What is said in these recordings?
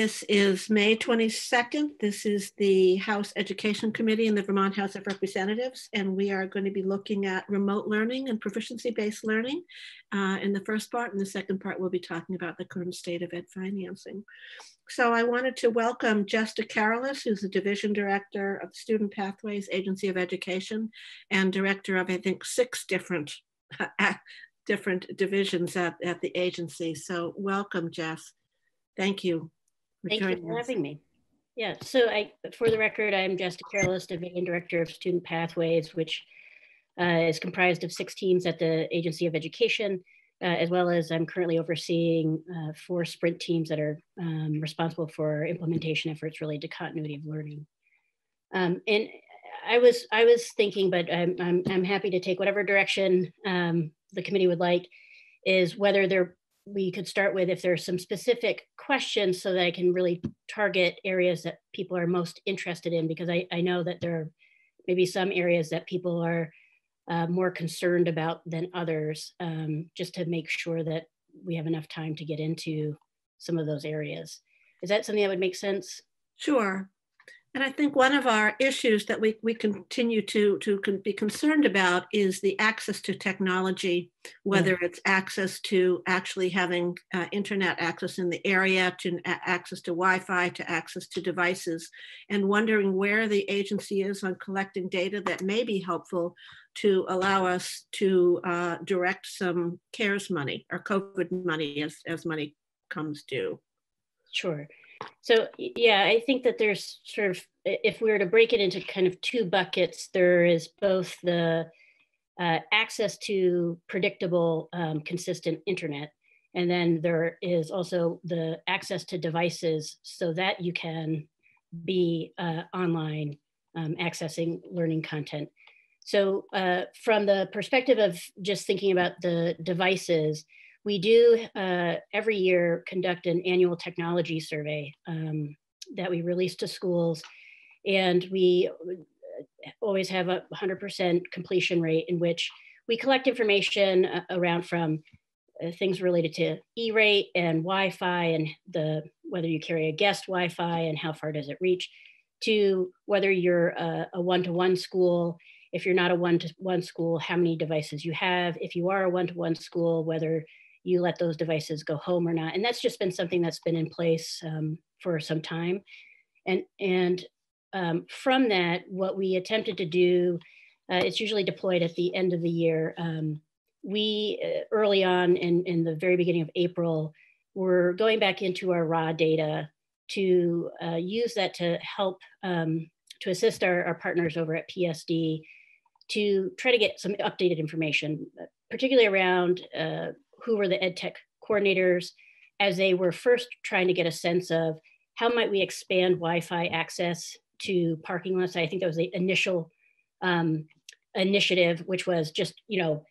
This is May 22nd. This is the House Education Committee in the Vermont House of Representatives, and we are going to be looking at remote learning and proficiency-based learning uh, in the first part. In the second part, we'll be talking about the current state of ed financing. So I wanted to welcome Jess DeCarolis, who's the Division Director of Student Pathways Agency of Education and Director of, I think, six different different divisions at, at the agency. So welcome, Jess. Thank you. Thank you for us. having me. Yeah, so I, for the record, I'm Jess DeCarolis, Division Director of Student Pathways, which uh, is comprised of six teams at the Agency of Education, uh, as well as I'm currently overseeing uh, four sprint teams that are um, responsible for implementation efforts related to continuity of learning. Um, and I was I was thinking, but I'm, I'm, I'm happy to take whatever direction um, the committee would like, is whether there we could start with if there's some specific questions so that I can really target areas that people are most interested in because I, I know that there are maybe some areas that people are uh, more concerned about than others um, just to make sure that we have enough time to get into some of those areas. Is that something that would make sense? Sure. And I think one of our issues that we, we continue to, to be concerned about is the access to technology, whether yeah. it's access to actually having uh, internet access in the area, to access to Wi-Fi, to access to devices, and wondering where the agency is on collecting data that may be helpful to allow us to uh, direct some CARES money or COVID money as, as money comes due. Sure. So yeah, I think that there's sort of, if we were to break it into kind of two buckets, there is both the uh, access to predictable, um, consistent internet, and then there is also the access to devices so that you can be uh, online um, accessing learning content. So uh, from the perspective of just thinking about the devices, we do uh, every year conduct an annual technology survey um, that we release to schools. And we uh, always have a 100% completion rate in which we collect information uh, around from uh, things related to E-rate and Wi-Fi and the whether you carry a guest Wi-Fi and how far does it reach, to whether you're a, a one-to-one school, if you're not a one-to-one school, how many devices you have, if you are a one-to-one school, whether you let those devices go home or not. And that's just been something that's been in place um, for some time. And, and um, from that, what we attempted to do, uh, it's usually deployed at the end of the year. Um, we, uh, early on in, in the very beginning of April, were going back into our raw data to uh, use that to help, um, to assist our, our partners over at PSD to try to get some updated information, particularly around uh, who were the ed tech coordinators as they were first trying to get a sense of how might we expand Wi-Fi access to parking lots. I think that was the initial um, initiative, which was just, you know,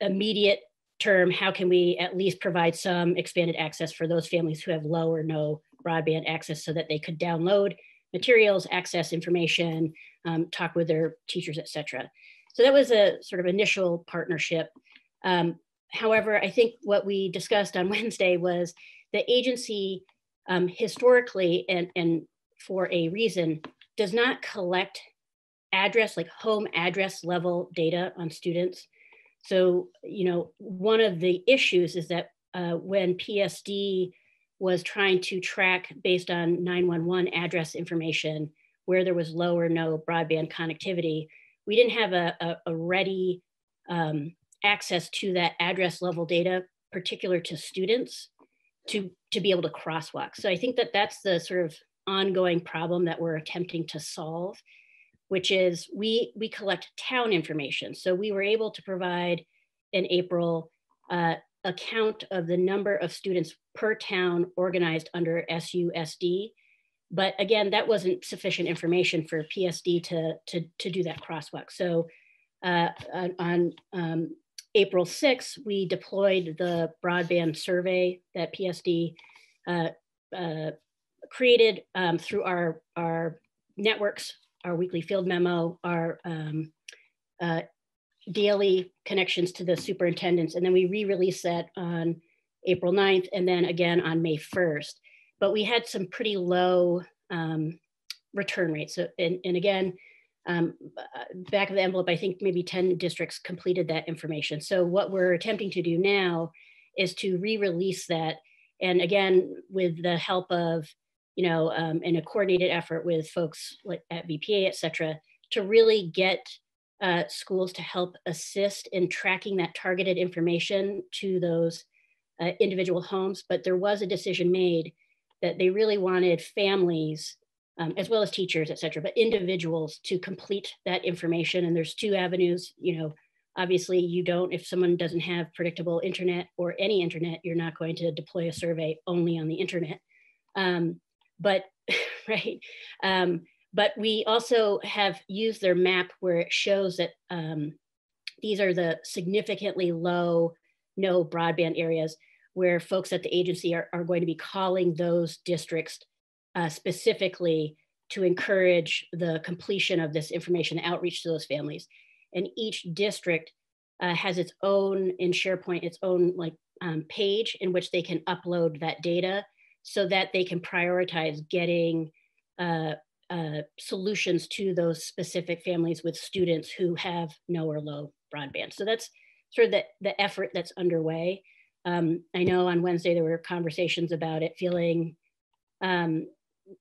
immediate term, how can we at least provide some expanded access for those families who have low or no broadband access so that they could download materials, access information, um, talk with their teachers, et cetera. So that was a sort of initial partnership. Um, however, I think what we discussed on Wednesday was the agency um, historically and, and for a reason does not collect address, like home address level data on students. So, you know, one of the issues is that uh, when PSD was trying to track based on 911 address information where there was low or no broadband connectivity, we didn't have a, a, a ready um, access to that address level data particular to students to, to be able to crosswalk. So I think that that's the sort of ongoing problem that we're attempting to solve, which is we, we collect town information. So we were able to provide in April uh, a count of the number of students per town organized under SUSD. But again, that wasn't sufficient information for PSD to, to, to do that crosswalk. So uh, on um, April 6th, we deployed the broadband survey that PSD uh, uh, created um, through our, our networks, our weekly field memo, our um, uh, daily connections to the superintendents. And then we re-released that on April 9th and then again on May 1st. but we had some pretty low um, return rates. So, and, and again, um, back of the envelope, I think maybe 10 districts completed that information. So what we're attempting to do now is to re-release that. And again, with the help of, you know, um, and a coordinated effort with folks like at VPA, et cetera, to really get uh, schools to help assist in tracking that targeted information to those uh, individual homes. But there was a decision made that they really wanted families um, as well as teachers, et cetera, but individuals to complete that information. And there's two avenues, you know, obviously you don't, if someone doesn't have predictable internet or any internet, you're not going to deploy a survey only on the internet. Um, but, right, um, but we also have used their map where it shows that um, these are the significantly low, no broadband areas where folks at the agency are, are going to be calling those districts uh, specifically to encourage the completion of this information outreach to those families. And each district uh, has its own in SharePoint, its own like um, page in which they can upload that data so that they can prioritize getting uh, uh, solutions to those specific families with students who have no or low broadband. So that's sort of the, the effort that's underway. Um, I know on Wednesday there were conversations about it feeling um,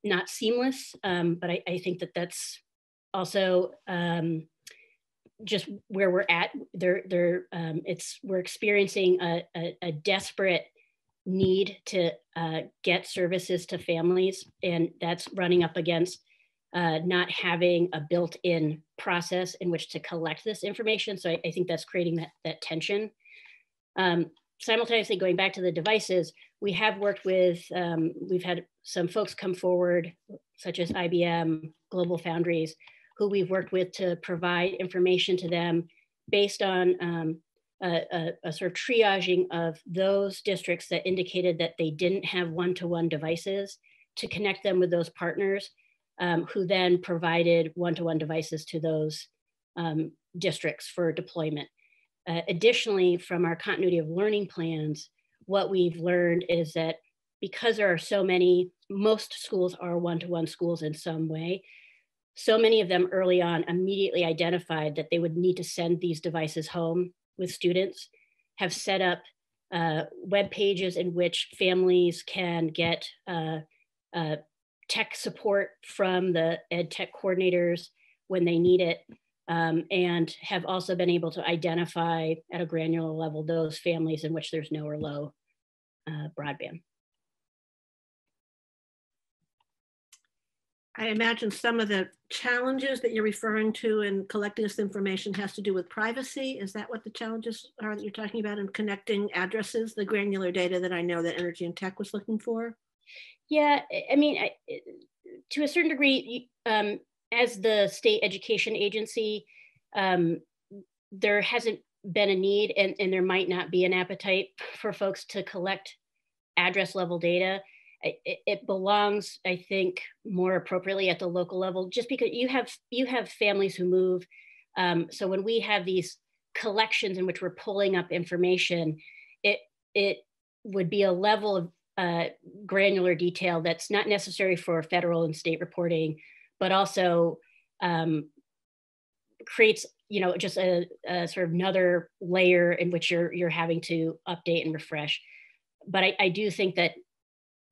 not seamless, um, but I, I, think that that's also um, just where we're at. There, there, um, it's we're experiencing a, a, a desperate need to uh, get services to families, and that's running up against uh, not having a built-in process in which to collect this information. So I, I think that's creating that that tension. Um, simultaneously, going back to the devices, we have worked with, um, we've had some folks come forward, such as IBM, Global Foundries, who we've worked with to provide information to them based on um, a, a, a, sort of triaging of those districts that indicated that they didn't have one-to-one devices to connect them with those partners um, who then provided one-to-one devices to those um, districts for deployment. Uh, additionally, from our continuity of learning plans, what we've learned is that because there are so many, most schools are one-to-one schools in some way, so many of them early on immediately identified that they would need to send these devices home with students, have set up uh, web pages in which families can get uh, uh, tech support from the ed tech coordinators when they need it, um, and have also been able to identify at a granular level those families in which there's no or low uh, broadband. I imagine some of the challenges that you're referring to in collecting this information has to do with privacy. Is that what the challenges are that you're talking about in connecting addresses, the granular data that I know that Energy and Tech was looking for? Yeah, I mean, I, to a certain degree, um, as the state education agency, um, there hasn't been a need and, and there might not be an appetite for folks to collect address level data. It, it, belongs, I think, more appropriately at the local level, just because you have you have families who move. Um, so when we have these collections in which we're pulling up information, it it would be a level of uh, granular detail that's not necessary for federal and state reporting, but also um, creates you know just a, a, sort of another layer in which you're you're having to update and refresh but I, I do think that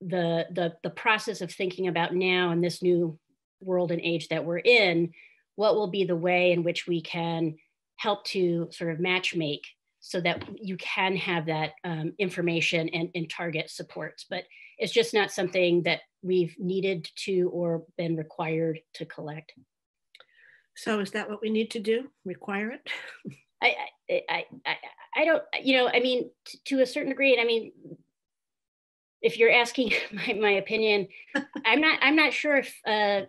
the the the process of thinking about now in this new world and age that we're in what will be the way in which we can help to sort of match make so that you can have that um, information and, and target supports but it's just not something that we've needed to or been required to collect so is that what we need to do? Require it? I, I, I, I don't, you know, I mean, to a certain degree, and I mean, if you're asking my, my opinion, I'm not, I'm not sure if, uh,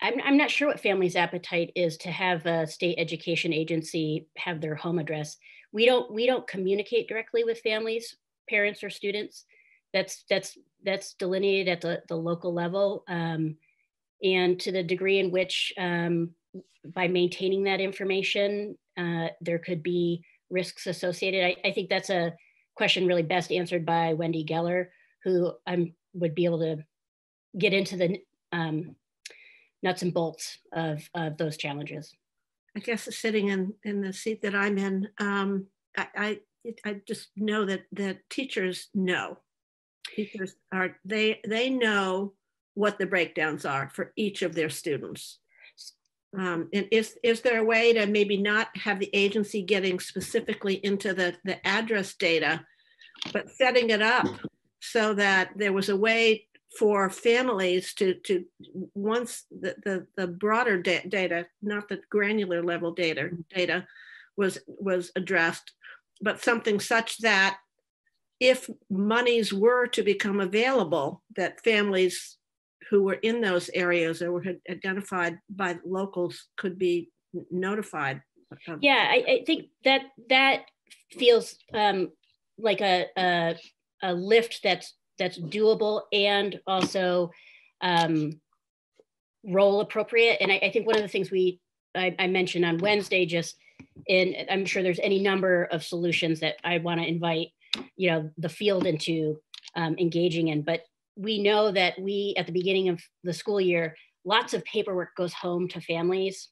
I'm, I'm not sure what family's appetite is to have a state education agency have their home address. We don't, we don't communicate directly with families, parents or students. That's, that's, that's delineated at the, the local level. Um, and to the degree in which um, by maintaining that information, uh, there could be risks associated. I, I, think that's a question really best answered by Wendy Geller, who I'm would be able to get into the um, nuts and bolts of, of those challenges. I guess sitting in, in the seat that I'm in, um, I, I, I just know that, that teachers know. Teachers are, they, they know what the breakdowns are for each of their students. Um, and is, is there a way to maybe not have the agency getting specifically into the, the address data, but setting it up so that there was a way for families to, to once the, the, the broader da data, not the granular level data, data was, was addressed, but something such that if monies were to become available, that families who were in those areas or were identified by locals could be notified. Yeah, I, I think that that feels um, like a, a, a lift that's that's doable and also um, role appropriate. And I, I, think one of the things we I, I mentioned on Wednesday, just and I'm sure there's any number of solutions that I want to invite you know the field into um, engaging in, but we know that we, at the beginning of the school year, lots of paperwork goes home to families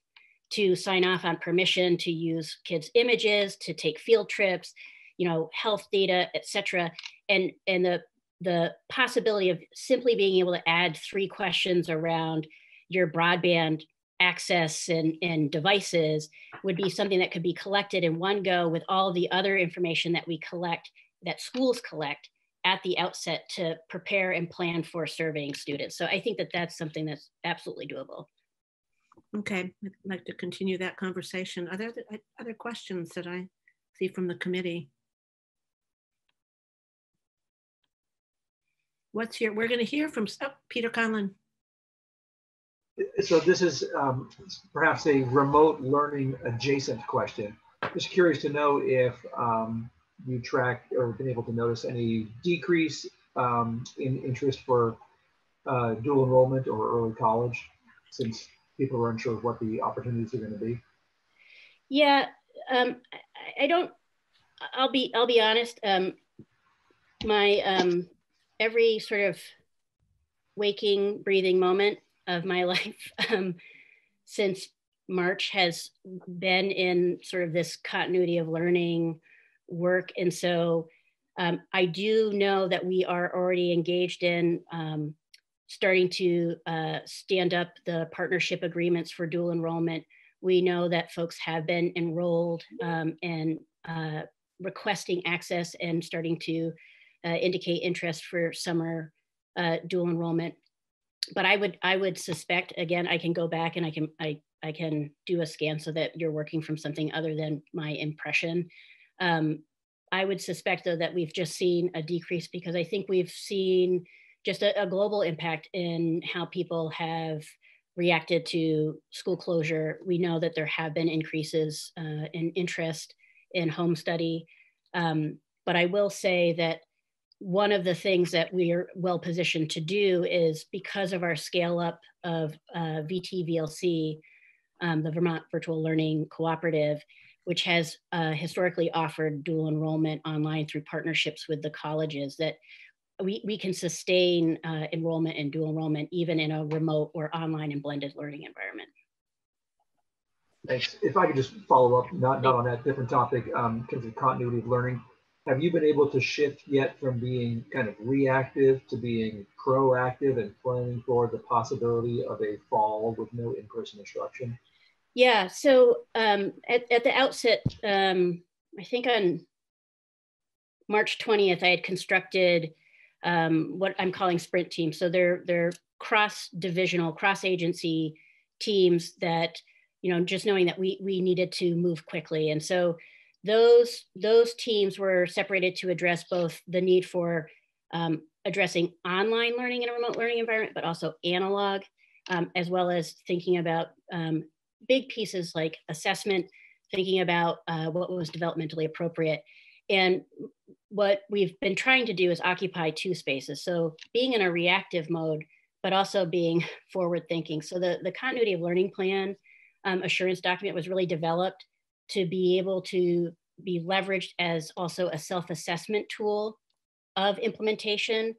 to sign off on permission to use kids' images, to take field trips, you know, health data, et cetera. And, and the, the possibility of simply being able to add three questions around your broadband access and, and devices would be something that could be collected in one go with all the other information that we collect, that schools collect at the outset to prepare and plan for surveying students. So I think that that's something that's absolutely doable. Okay, I'd like to continue that conversation. Are there other questions that I see from the committee? What's your, we're gonna hear from oh, Peter Conlon. So this is um, perhaps a remote learning adjacent question. Just curious to know if um, you track or been able to notice any decrease um, in interest for uh, dual enrollment or early college since people are unsure of what the opportunities are going to be? Yeah, um, I, I, don't. I'll be. I'll be honest. Um, my um, every sort of waking, breathing moment of my life um, since March has been in sort of this continuity of learning work. And so um, I do know that we are already engaged in um, starting to uh, stand up the partnership agreements for dual enrollment. We know that folks have been enrolled um, and uh, requesting access and starting to indicate interest for summer uh, dual enrollment. But I would I would suspect again I can go back and I can I I can do a scan so that you're working from something other than my impression. Um, I would suspect though that we've just seen a decrease because I think we've seen just a, a global impact in how people have reacted to school closure. We know that there have been increases uh, in interest in home study. Um, but I will say that one of the things that we are well positioned to do is because of our scale up of uh, VTVLC, um, the Vermont Virtual Learning Cooperative, which has uh, historically offered dual enrollment online through partnerships with the colleges that we, we can sustain uh, enrollment and dual enrollment even in a remote or online and blended learning environment. Thanks. If I could just follow up, not, not on that different topic, um, in terms of continuity of learning, have you been able to shift yet from being kind of reactive to being proactive and planning for the possibility of a fall with no in-person instruction? Yeah, so um, at, at the outset, um, I think on March 20th, I had constructed um, what I'm calling sprint teams. So they're, they're cross-divisional, cross-agency teams that, you know, just knowing that we, we needed to move quickly. And so those, those teams were separated to address both the need for um, addressing online learning in a remote learning environment, but also analog, um, as well as thinking about um, big pieces like assessment, thinking about uh, what was developmentally appropriate. And what we've been trying to do is occupy two spaces. So being in a reactive mode, but also being forward thinking. So the, the continuity of learning plan um, assurance document was really developed to be able to be leveraged as also a self-assessment tool of implementation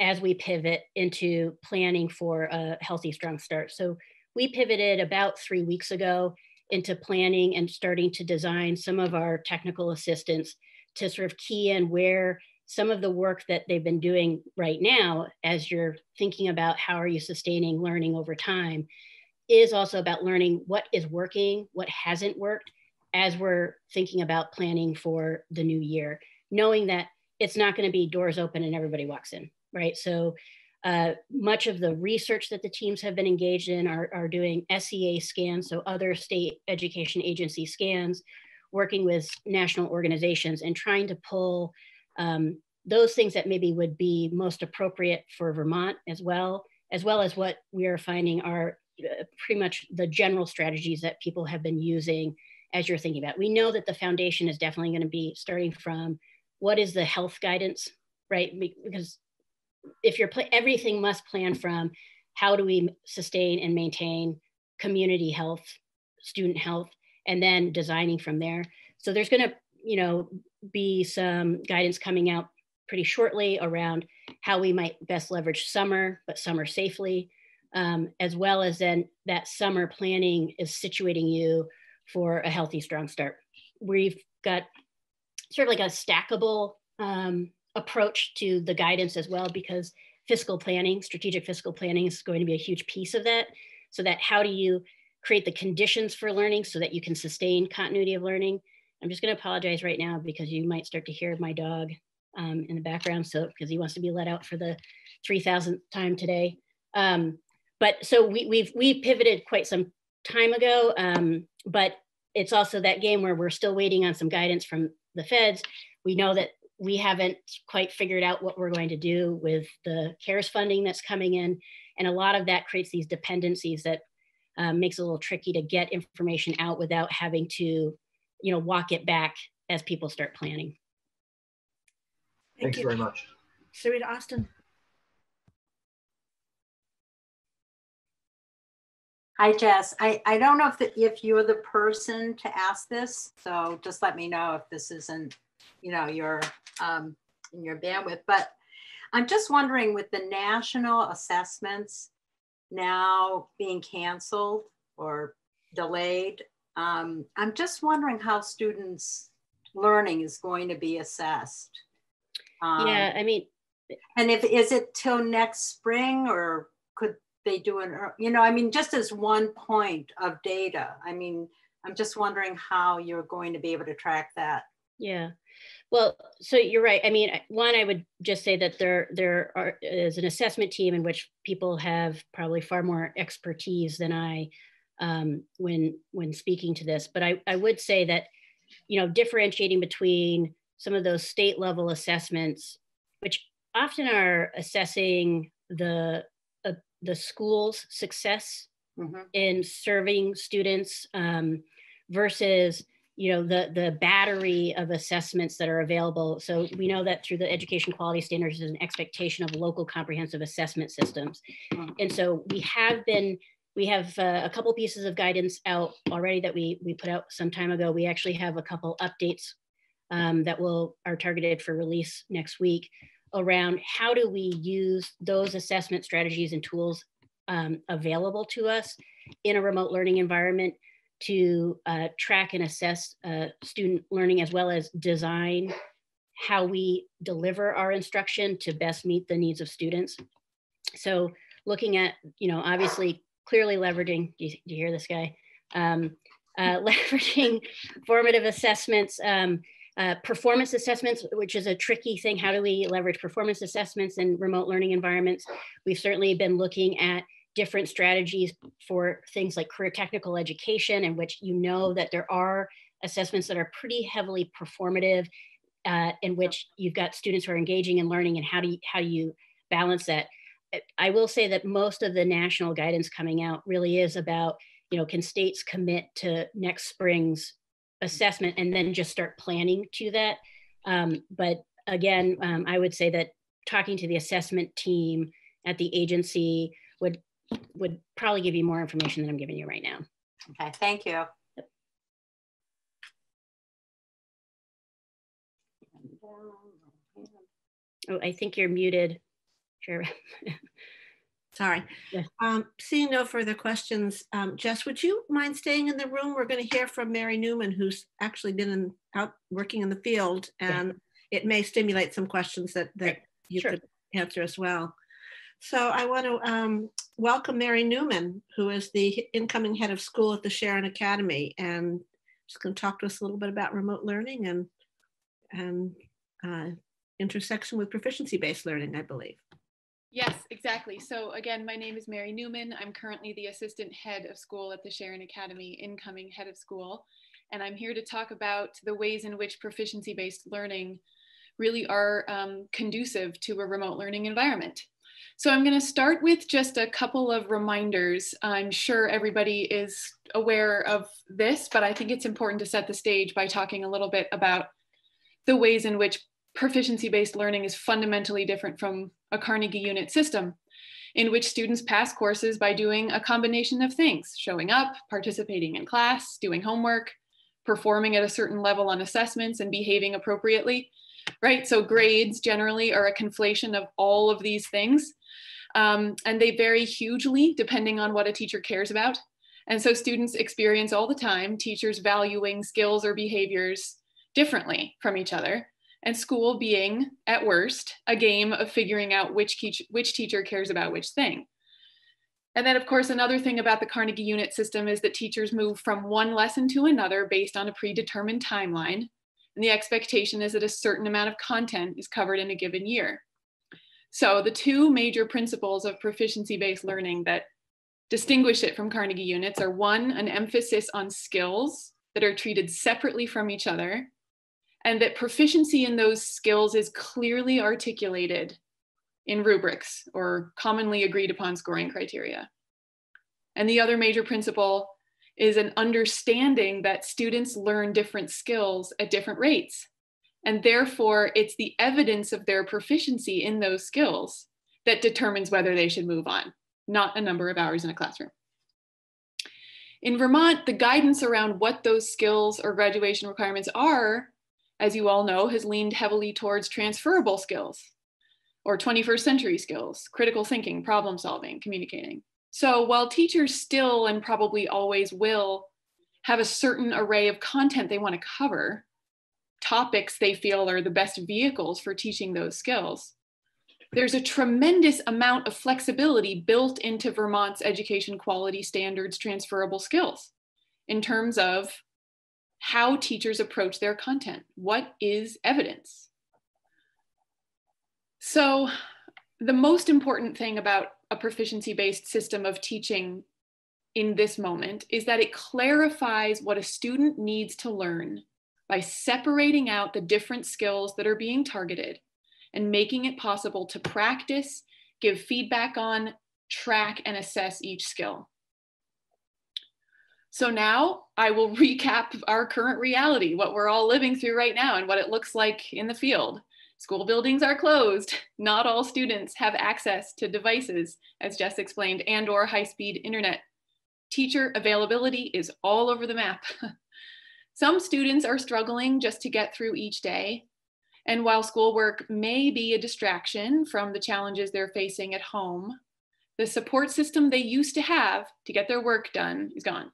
as we pivot into planning for a healthy, strong start. So we pivoted about three weeks ago into planning and starting to design some of our technical assistance to sort of key in where some of the work that they've been doing right now as you're thinking about how are you sustaining learning over time is also about learning what is working what hasn't worked as we're thinking about planning for the new year knowing that it's not going to be doors open and everybody walks in right? So uh, much of the research that the teams have been engaged in are, are doing SEA scans, so other state education agency scans, working with national organizations and trying to pull um, those things that maybe would be most appropriate for Vermont as well, as well as what we are finding are uh, pretty much the general strategies that people have been using as you're thinking about. We know that the foundation is definitely going to be starting from what is the health guidance, right? Because if you're everything must plan from how do we sustain and maintain community health, student health, and then designing from there. So there's going to, you know, be some guidance coming out pretty shortly around how we might best leverage summer, but summer safely, um, as well as then that summer planning is situating you for a healthy, strong start. We've got sort of like a stackable um, approach to the guidance as well, because fiscal planning, strategic fiscal planning is going to be a huge piece of that. So that how do you create the conditions for learning so that you can sustain continuity of learning I'm just going to apologize right now because you might start to hear my dog um, in the background. So because he wants to be let out for the 3000th time today. Um, but so we, we've we pivoted quite some time ago. Um, but it's also that game where we're still waiting on some guidance from the feds. We know that we haven't quite figured out what we're going to do with the CARES funding that's coming in. And a lot of that creates these dependencies that um, makes it a little tricky to get information out without having to you know, walk it back as people start planning. Thank Thanks you. very much. Sarita Austin. Hi, Jess. I, I don't know if, the, if you're the person to ask this, so just let me know if this isn't, you know, your um, in your bandwidth. But I'm just wondering, with the national assessments now being canceled or delayed, um, I'm just wondering how students' learning is going to be assessed. Um, yeah, I mean, and if is it till next spring or they do an, you know, I mean, just as one point of data. I mean, I'm just wondering how you're going to be able to track that. Yeah. Well, so you're right. I mean, one, I would just say that there there are, is an assessment team in which people have probably far more expertise than I um, when when speaking to this. But I, I would say that you know differentiating between some of those state level assessments, which often are assessing the the school's success mm-hmm. in serving students um, versus you know the the battery of assessments that are available so we know that through the education quality standards is an expectation of local comprehensive assessment systems mm-hmm. and so we have been we have uh, a couple pieces of guidance out already that we, we put out some time ago. We actually have a couple updates um, that will are targeted for release next week around how do we use those assessment strategies and tools um, available to us in a remote learning environment to uh, track and assess uh, student learning as well as design how we deliver our instruction to best meet the needs of students. So looking at, you know, obviously clearly leveraging, do you, do you hear this guy? Um, uh, leveraging formative assessments, um, uh, performance assessments, which is a tricky thing. How do we leverage performance assessments in remote learning environments? We've certainly been looking at different strategies for things like career technical education, in which you know that there are assessments that are pretty heavily performative, uh, in which you've got students who are engaging in learning, and how do you, how do you balance that? I will say that most of the national guidance coming out really is about, you know, can states commit to next spring's assessment and then just start planning to that. Um, but again, um, I would say that talking to the assessment team at the agency would would probably give you more information than I'm giving you right now. Okay, thank you. Oh, I think you're muted. Chair. Sorry. Yes. Um, seeing no further questions, um, Jess, would you mind staying in the room? We're going to hear from Mary Newman, who's actually been in, out working in the field, Yeah. and it may stimulate some questions that, that Right. you Sure. could answer as well. So I want to um, welcome Mary Newman, who is the incoming head of school at the Sharon Academy, and she's going to talk to us a little bit about remote learning and and uh, intersection with proficiency-based learning, I believe. Yes, exactly. So again, my name is Mary Newman. I'm currently the assistant head of school at the Sharon Academy, incoming head of school. And I'm here to talk about the ways in which proficiency-based learning really are um, conducive to a remote learning environment. So I'm going to start with just a couple of reminders. I'm sure everybody is aware of this, but I think it's important to set the stage by talking a little bit about the ways in which proficiency-based learning is fundamentally different from a Carnegie unit system in which students pass courses by doing a combination of things, showing up, participating in class, doing homework, performing at a certain level on assessments and behaving appropriately, right? So grades generally are a conflation of all of these things. Um, and they vary hugely depending on what a teacher cares about. And so students experience all the time teachers valuing skills or behaviors differently from each other and school being at worst a game of figuring out which, which teacher cares about which thing. And then of course another thing about the carnegie unit system is that teachers move from one lesson to another based on a predetermined timeline. And the expectation is that a certain amount of content is covered in a given year. So the two major principles of proficiency based learning that distinguish it from carnegie units are one an emphasis on skills that are treated separately from each other and that proficiency in those skills is clearly articulated in rubrics or commonly agreed upon scoring criteria. And the other major principle is an understanding that students learn different skills at different rates. And therefore, it's the evidence of their proficiency in those skills that determines whether they should move on, not a number of hours in a classroom. In Vermont, the guidance around what those skills or graduation requirements are as you all know, has leaned heavily towards transferable skills or 21st century skills, critical thinking, problem solving, communicating. So while teachers still and probably always will have a certain array of content they want to cover, topics they feel are the best vehicles for teaching those skills, there's a tremendous amount of flexibility built into Vermont's education quality standards transferable skills in terms of how teachers approach their content. What is evidence? So, the most important thing about a proficiency based system of teaching in this moment is that it clarifies what a student needs to learn by separating out the different skills that are being targeted and making it possible to practice, give feedback on, track, and assess each skill. So now I will recap our current reality, what we're all living through right now, and what it looks like in the field. School buildings are closed. Not all students have access to devices, as Jess explained, and or high-speed internet. Teacher availability is all over the map. Some students are struggling just to get through each day. And while schoolwork may be a distraction from the challenges they're facing at home, the support system they used to have to get their work done is gone.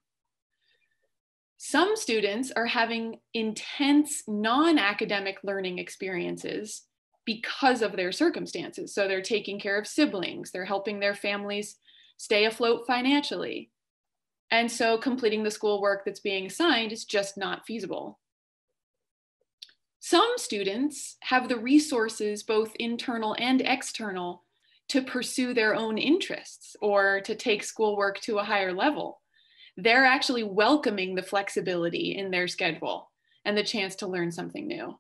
Some students are having intense non academic learning experiences because of their circumstances. So they're taking care of siblings, they're helping their families stay afloat financially. And so completing the schoolwork that's being assigned is just not feasible. Some students have the resources, both internal and external, to pursue their own interests or to take schoolwork to a higher level they're actually welcoming the flexibility in their schedule and the chance to learn something new.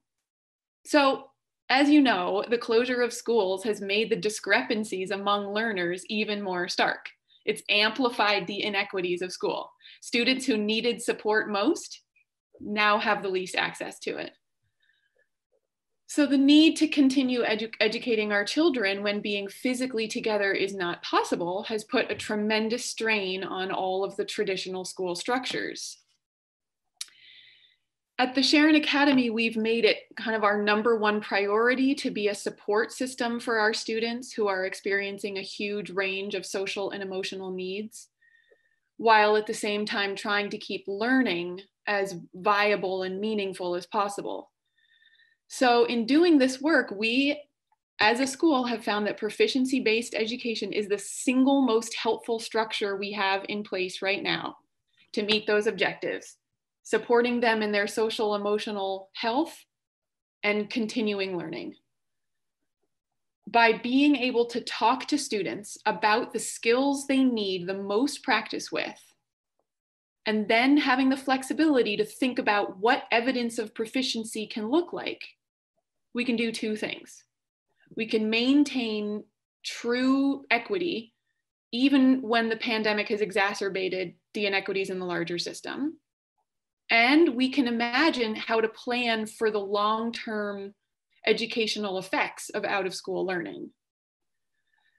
So, as you know, the closure of schools has made the discrepancies among learners even more stark. It's amplified the inequities of school. Students who needed support most now have the least access to it. So, the need to continue edu educating our children when being physically together is not possible has put a tremendous strain on all of the traditional school structures. At the Sharon Academy, we've made it kind of our number one priority to be a support system for our students who are experiencing a huge range of social and emotional needs, while at the same time trying to keep learning as viable and meaningful as possible. So, in doing this work, we as a school have found that proficiency based education is the single most helpful structure we have in place right now to meet those objectives supporting them in their social emotional health, and continuing learning. By being able to talk to students about the skills they need the most practice with, and then having the flexibility to think about what evidence of proficiency can look like, we can do two things. We can maintain true equity even when the pandemic has exacerbated the inequities in the larger system. And we can imagine how to plan for the long term educational effects of out of school learning.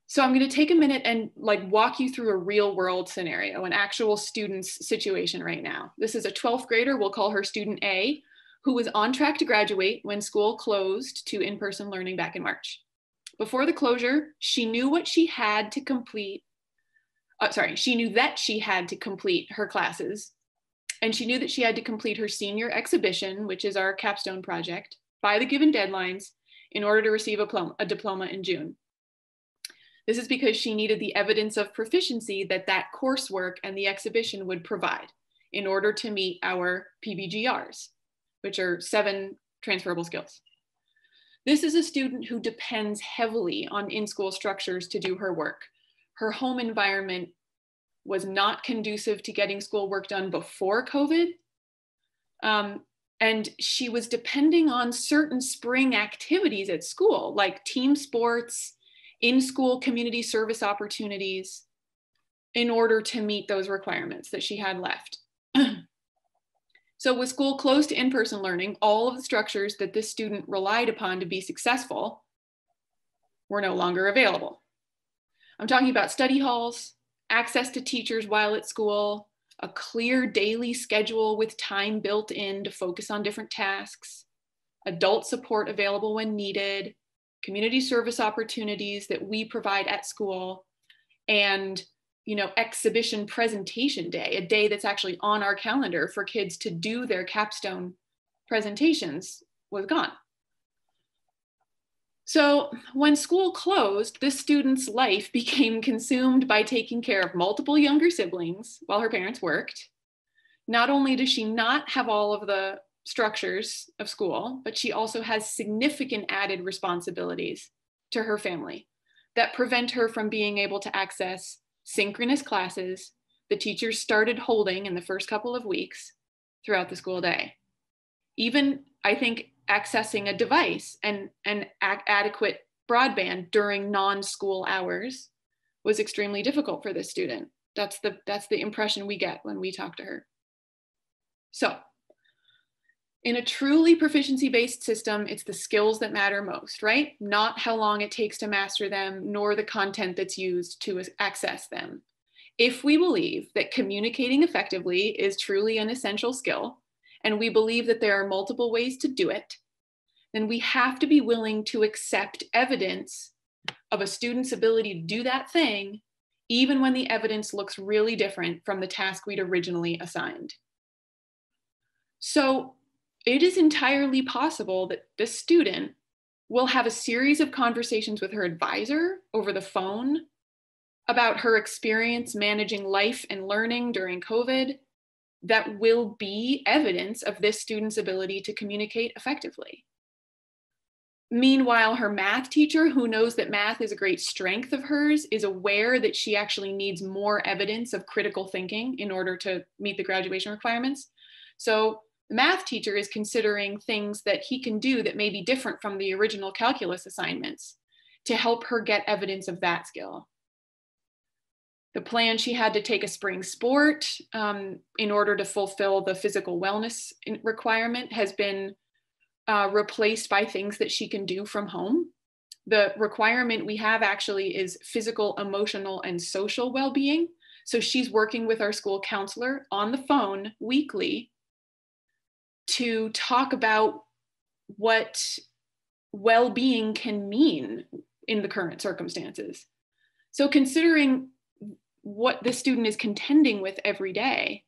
So I'm going to take a minute and like walk you through a real world scenario, an actual student's situation right now. This is a 12th grader, we'll call her student A, who was on track to graduate when school closed to in-person learning back in March. Before the closure, she knew what she had to complete. Uh, sorry, she knew that she had to complete her classes and she knew that she had to complete her senior exhibition, which is our capstone project, by the given deadlines in order to receive a, a diploma in June. This is because she needed the evidence of proficiency that that coursework and the exhibition would provide in order to meet our PBGRs, which are seven transferable skills. This is a student who depends heavily on in-school structures to do her work. Her home environment was not conducive to getting schoolwork done before COVID. Um, and she was depending on certain spring activities at school, like team sports, in school community service opportunities, in order to meet those requirements that she had left. so, with school closed to in person learning, all of the structures that this student relied upon to be successful were no longer available. I'm talking about study halls, access to teachers while at school, a clear daily schedule with time built in to focus on different tasks, adult support available when needed, community service opportunities that we provide at school, and you know, exhibition presentation day, a day that's actually on our calendar for kids to do their capstone presentations was gone. So, when school closed, this student's life became consumed by taking care of multiple younger siblings while her parents worked. Not only does she not have all of the structures of school, but she also has significant added responsibilities to her family that prevent her from being able to access synchronous classes the teachers started holding in the first couple of weeks throughout the school day. Even, I think, accessing a device and, and adequate broadband during non-school hours was extremely difficult for this student. That's the, that's the impression we get when we talk to her. So in a truly proficiency-based system, it's the skills that matter most, right? Not how long it takes to master them, nor the content that's used to access them. If we believe that communicating effectively is truly an essential skill, and we believe that there are multiple ways to do it, then we have to be willing to accept evidence of a student's ability to do that thing, even when the evidence looks really different from the task we'd originally assigned. So it is entirely possible that the student will have a series of conversations with her advisor over the phone about her experience managing life and learning during COVID that will be evidence of this student's ability to communicate effectively. Meanwhile, her math teacher, who knows that math is a great strength of hers, is aware that she actually needs more evidence of critical thinking in order to meet the graduation requirements. So the math teacher is considering things that he can do that may be different from the original calculus assignments to help her get evidence of that skill. The plan she had to take a spring sport um, in order to fulfill the physical wellness requirement has been uh, replaced by things that she can do from home. The requirement we have actually is physical, emotional, and social well being. So she's working with our school counselor on the phone weekly to talk about what well-being can mean in the current circumstances. So considering what the student is contending with every day,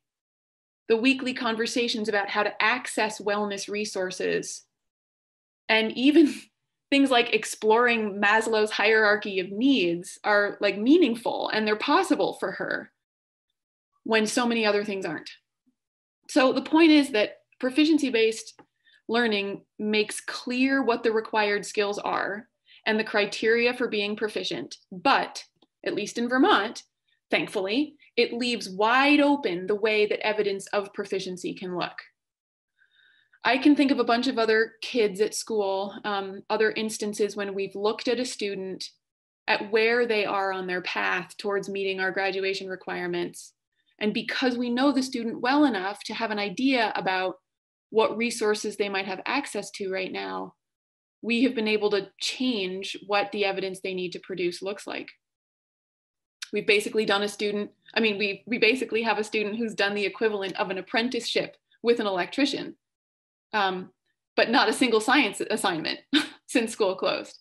the weekly conversations about how to access wellness resources, and even things like exploring Maslow's hierarchy of needs are like meaningful and they're possible for her when so many other things aren't. So the point is that proficiency based learning makes clear what the required skills are and the criteria for being proficient. But, at least in Vermont, thankfully, it leaves wide open the way that evidence of proficiency can look. I can think of a bunch of other kids at school, um, other instances when we've looked at a student at where they are on their path towards meeting our graduation requirements. And because we know the student well enough to have an idea about what resources they might have access to right now, we have been able to change what the evidence they need to produce looks like. We've basically done a student, I mean, we, we basically have a student who's done the equivalent of an apprenticeship with an electrician, um, but not a single science assignment since school closed.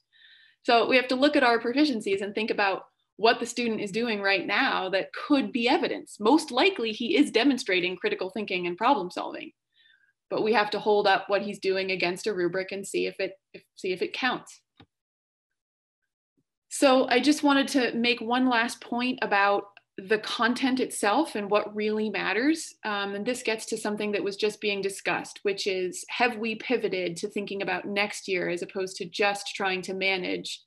So we have to look at our proficiencies and think about what the student is doing right now that could be evidence. Most likely he is demonstrating critical thinking and problem solving but we have to hold up what he's doing against a rubric and see if it if, see if it counts. So I just wanted to make one last point about the content itself and what really matters. Um, and this gets to something that was just being discussed, which is have we pivoted to thinking about next year as opposed to just trying to manage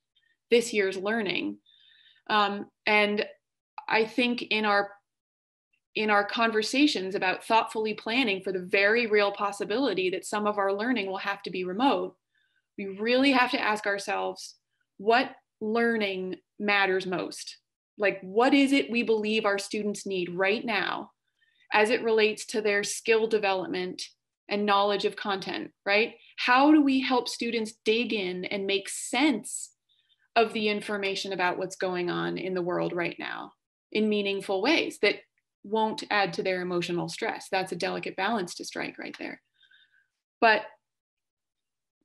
this year's learning? Um, and I think in our in our conversations about thoughtfully planning for the very real possibility that some of our learning will have to be remote, we really have to ask ourselves what learning matters most? Like, what is it we believe our students need right now as it relates to their skill development and knowledge of content, right? How do we help students dig in and make sense of the information about what's going on in the world right now in meaningful ways that won't add to their emotional stress. That's a delicate balance to strike right there. But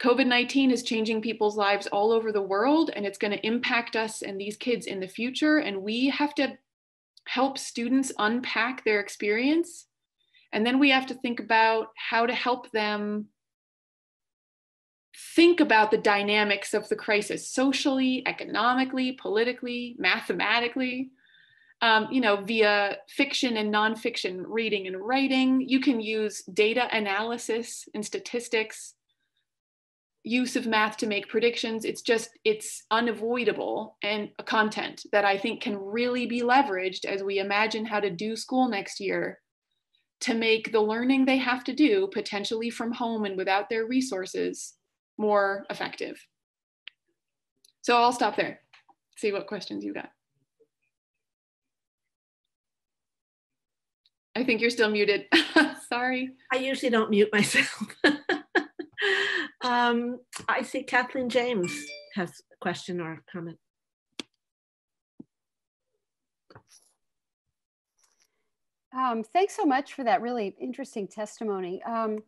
COVID 19 is changing people's lives all over the world, and it's going to impact us and these kids in the future. And we have to help students unpack their experience. And then we have to think about how to help them think about the dynamics of the crisis socially, economically, politically, mathematically um, you know, via fiction and nonfiction reading and writing. You can use data analysis and statistics, use of math to make predictions. It's just, it's unavoidable and a content that I think can really be leveraged as we imagine how to do school next year to make the learning they have to do potentially from home and without their resources more effective. So I'll stop there. See what questions you got. I think you're still muted. Sorry. I usually don't mute myself. um, I see Kathleen James has a question or a comment. Um, thanks so much for that really interesting testimony. Um,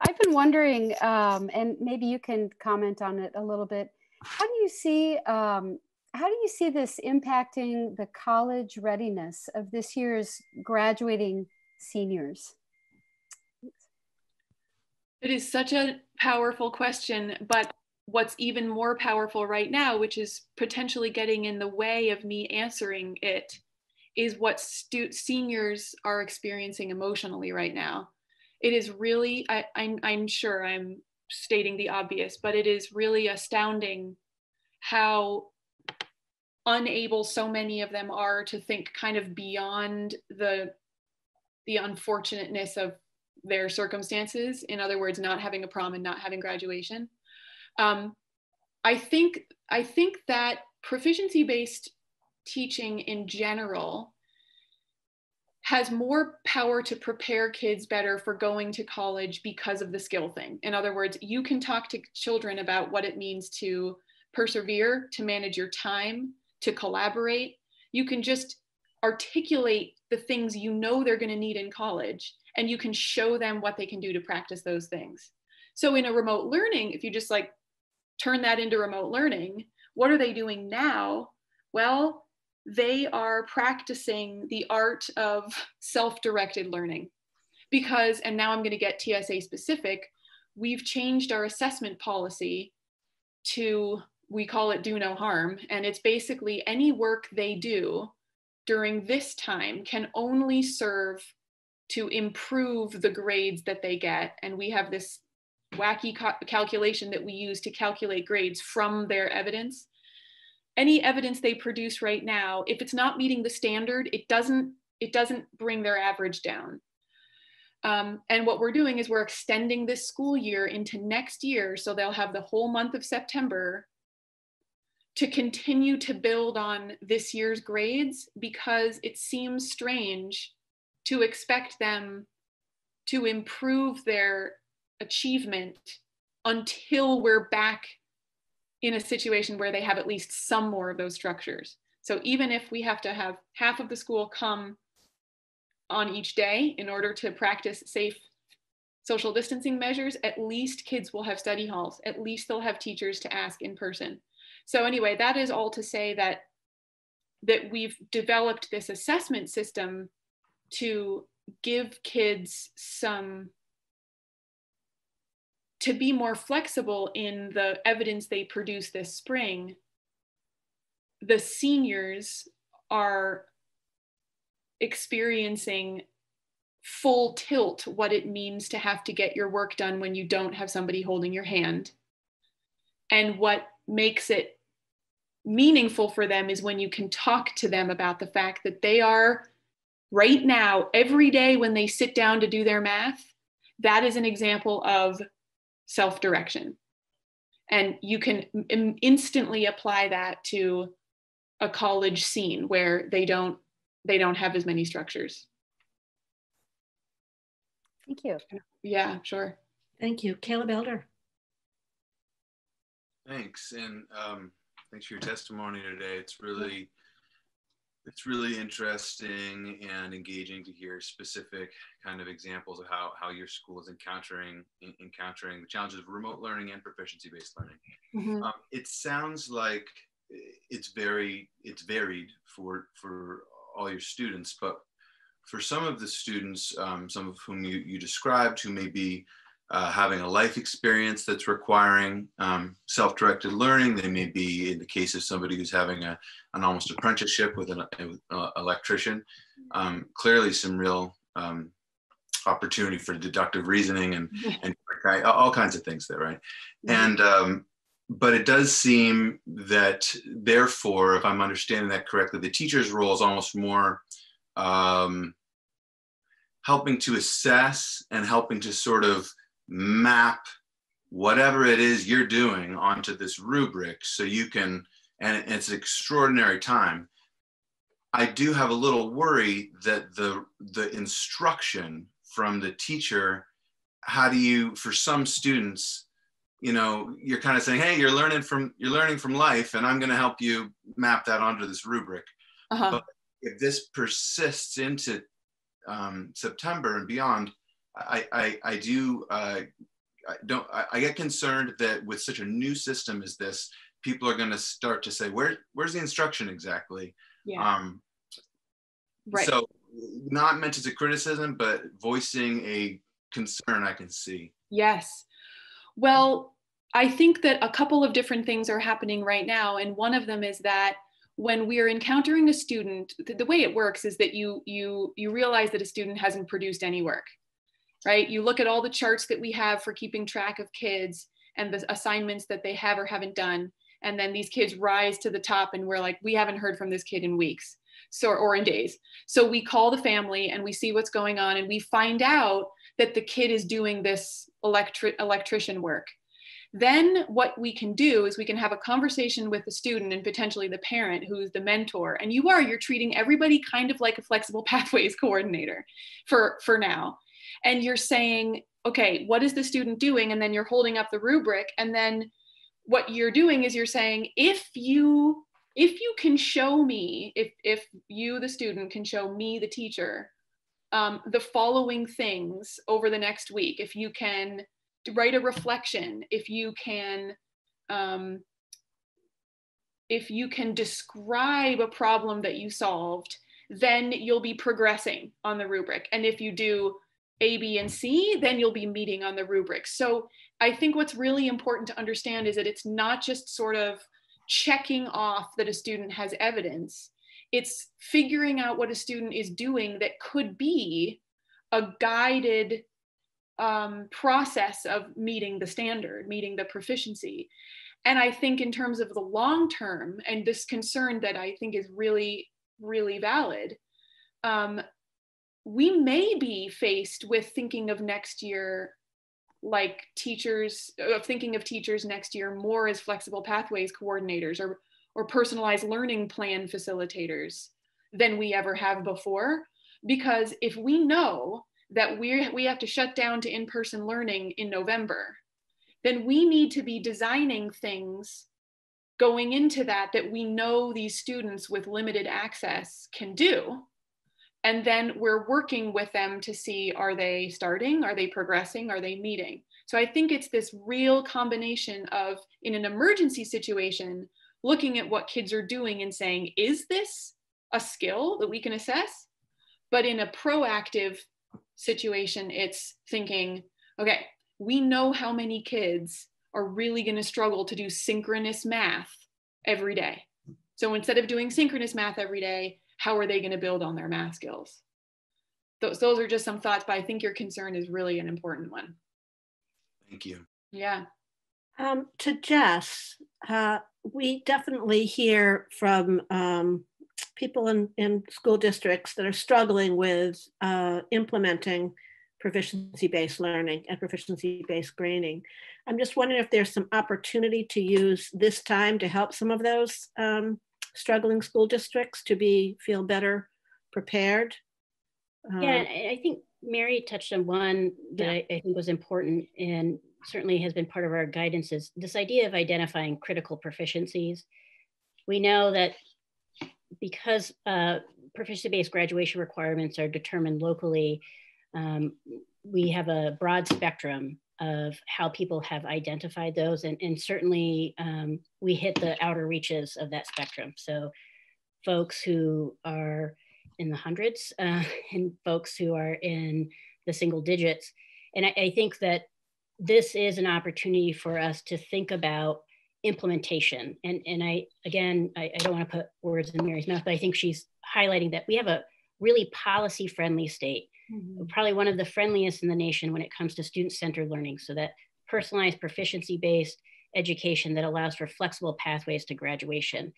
I've been wondering, um, and maybe you can comment on it a little bit. How do you see um, how do you see this impacting the college readiness of this year's graduating seniors? It is such a powerful question, but what's even more powerful right now, which is potentially getting in the way of me answering it, is what seniors are experiencing emotionally right now. It is really, I, I'm, I'm sure I'm stating the obvious, but it is really astounding how unable so many of them are to think kind of beyond the the unfortunateness of their circumstances in other words not having a prom and not having graduation um, i think i think that proficiency based teaching in general has more power to prepare kids better for going to college because of the skill thing. In other words, you can talk to children about what it means to persevere, to manage your time, to collaborate. You can just articulate the things you know they're going to need in college and you can show them what they can do to practice those things. So in a remote learning, if you just like turn that into remote learning, what are they doing now? Well, they are practicing the art of self-directed learning because, and now I'm going to get TSA specific, we've changed our assessment policy to, we call it do no harm. And it's basically any work they do during this time can only serve to improve the grades that they get. And we have this wacky calculation that we use to calculate grades from their evidence. Any evidence they produce right now, if it's not meeting the standard, it doesn't, it doesn't bring their average down. Um, and what we're doing is we're extending this school year into next year. So they'll have the whole month of September to continue to build on this year's grades because it seems strange to expect them to improve their achievement until we're back in a situation where they have at least some more of those structures. So even if we have to have half of the school come on each day in order to practice safe social distancing measures, at least kids will have study halls. At least they'll have teachers to ask in person. So anyway, that is all to say that that we've developed this assessment system to give kids some to be more flexible in the evidence they produce this spring, the seniors are experiencing full tilt what it means to have to get your work done when you don't have somebody holding your hand. And what makes it meaningful for them is when you can talk to them about the fact that they are right now, every day when they sit down to do their math, that is an example of self direction. And you can instantly apply that to a college scene where they don't they don't have as many structures. Thank you. Yeah, sure. Thank you. Caleb Elder. Thanks. And um, thanks for your testimony today. It's really it's really interesting and engaging to hear specific kind of examples of how, how your school is encountering in, encountering the challenges of remote learning and proficiency based learning. Mm-hmm. Um, it sounds like it's very it's varied for for all your students, but for some of the students, um, some of whom you, you described, who may be uh, having a life experience that's requiring um, self-directed learning. They may be, in the case of somebody who's having a, an almost apprenticeship with an uh, electrician, um, clearly some real um, opportunity for deductive reasoning and, and all kinds of things there, right? And um, but it does seem that therefore, if I'm understanding that correctly, the teacher's role is almost more um, helping to assess and helping to sort of map whatever it is you're doing onto this rubric so you can, and it's an extraordinary time. I do have a little worry that the, the instruction from the teacher, how do you, for some students, you know, you're kind of saying, hey, you're learning from, you're learning from life and I'm going to help you map that onto this rubric. Uh-huh. But if this persists into um, September and beyond, I, I, I do uh, I don't I, I, get concerned that with such a new system as this, people are going to start to say, where where's the instruction exactly? Yeah. Um, right. So not meant as a criticism, but voicing a concern I can see. Yes. Well, I think that a couple of different things are happening right now, and one of them is that when we're encountering a student, the, the way it works is that you you you realize that a student hasn't produced any work right? You look at all the charts that we have for keeping track of kids and the assignments that they have or haven't done. And then these kids rise to the top and we're like, we haven't heard from this kid in weeks so, or in days. So we call the family and we see what's going on and we find out that the kid is doing this electric electrician work. Then what we can do is we can have a conversation with the student and potentially the parent who's the mentor. And you are, you're treating everybody kind of like a flexible pathways coordinator for, for now and you're saying, okay, what is the student doing? And then you're holding up the rubric. And then what you're doing is you're saying, if you if you can show me, if, if you, the student, can show me, the teacher, um, the following things over the next week, if you can write a reflection, if you can, um, if you can describe a problem that you solved, then you'll be progressing on the rubric. And if you do A, B, and C, then you'll be meeting on the rubric. So I think what's really important to understand is that it's not just sort of checking off that a student has evidence. It's figuring out what a student is doing that could be a guided um, process of meeting the standard, meeting the proficiency. And I think, in terms of the long term, and this concern that I think is really, really valid, um, we may be faced with thinking of next year like teachers of thinking of teachers next year more as flexible pathways coordinators or or personalized learning plan facilitators than we ever have before because if we know that we we have to shut down to in-person learning in November then we need to be designing things going into that that we know these students with limited access can do. And then we're working with them to see are they starting? Are they progressing? Are they meeting? So i think it's this real combination of in an emergency situation looking at what kids are doing and saying is this a skill that we can assess? But in a proactive situation it's thinking okay we know how many kids are really going to struggle to do synchronous math every day so instead of doing synchronous math every day how are they going to build on their math skills? Those, those are just some thoughts, but I think your concern is really an important one. Thank you. Yeah. Um, to Jess, uh, we definitely hear from um, people in, in school districts that are struggling with uh, implementing proficiency-based learning and proficiency-based grading. I'm just wondering if there's some opportunity to use this time to help some of those um, struggling school districts to be feel better prepared? yeah, um, I think Mary touched on one that yeah. I, I think was important and certainly has been part of our guidance is this idea of identifying critical proficiencies. We know that because uh, proficiency-based graduation requirements are determined locally, um, we have a broad spectrum of how people have identified those. And, and certainly um, we hit the outer reaches of that spectrum. So folks who are in the hundreds uh, and folks who are in the single digits. And I, I think that this is an opportunity for us to think about implementation. And, and I, again, I, I don't want to put words in Mary's mouth, but I think she's highlighting that we have a really policy friendly state mm-hmm. probably one of the friendliest in the nation when it comes to student-centered learning so that personalized proficiency-based education that allows for flexible pathways to graduation.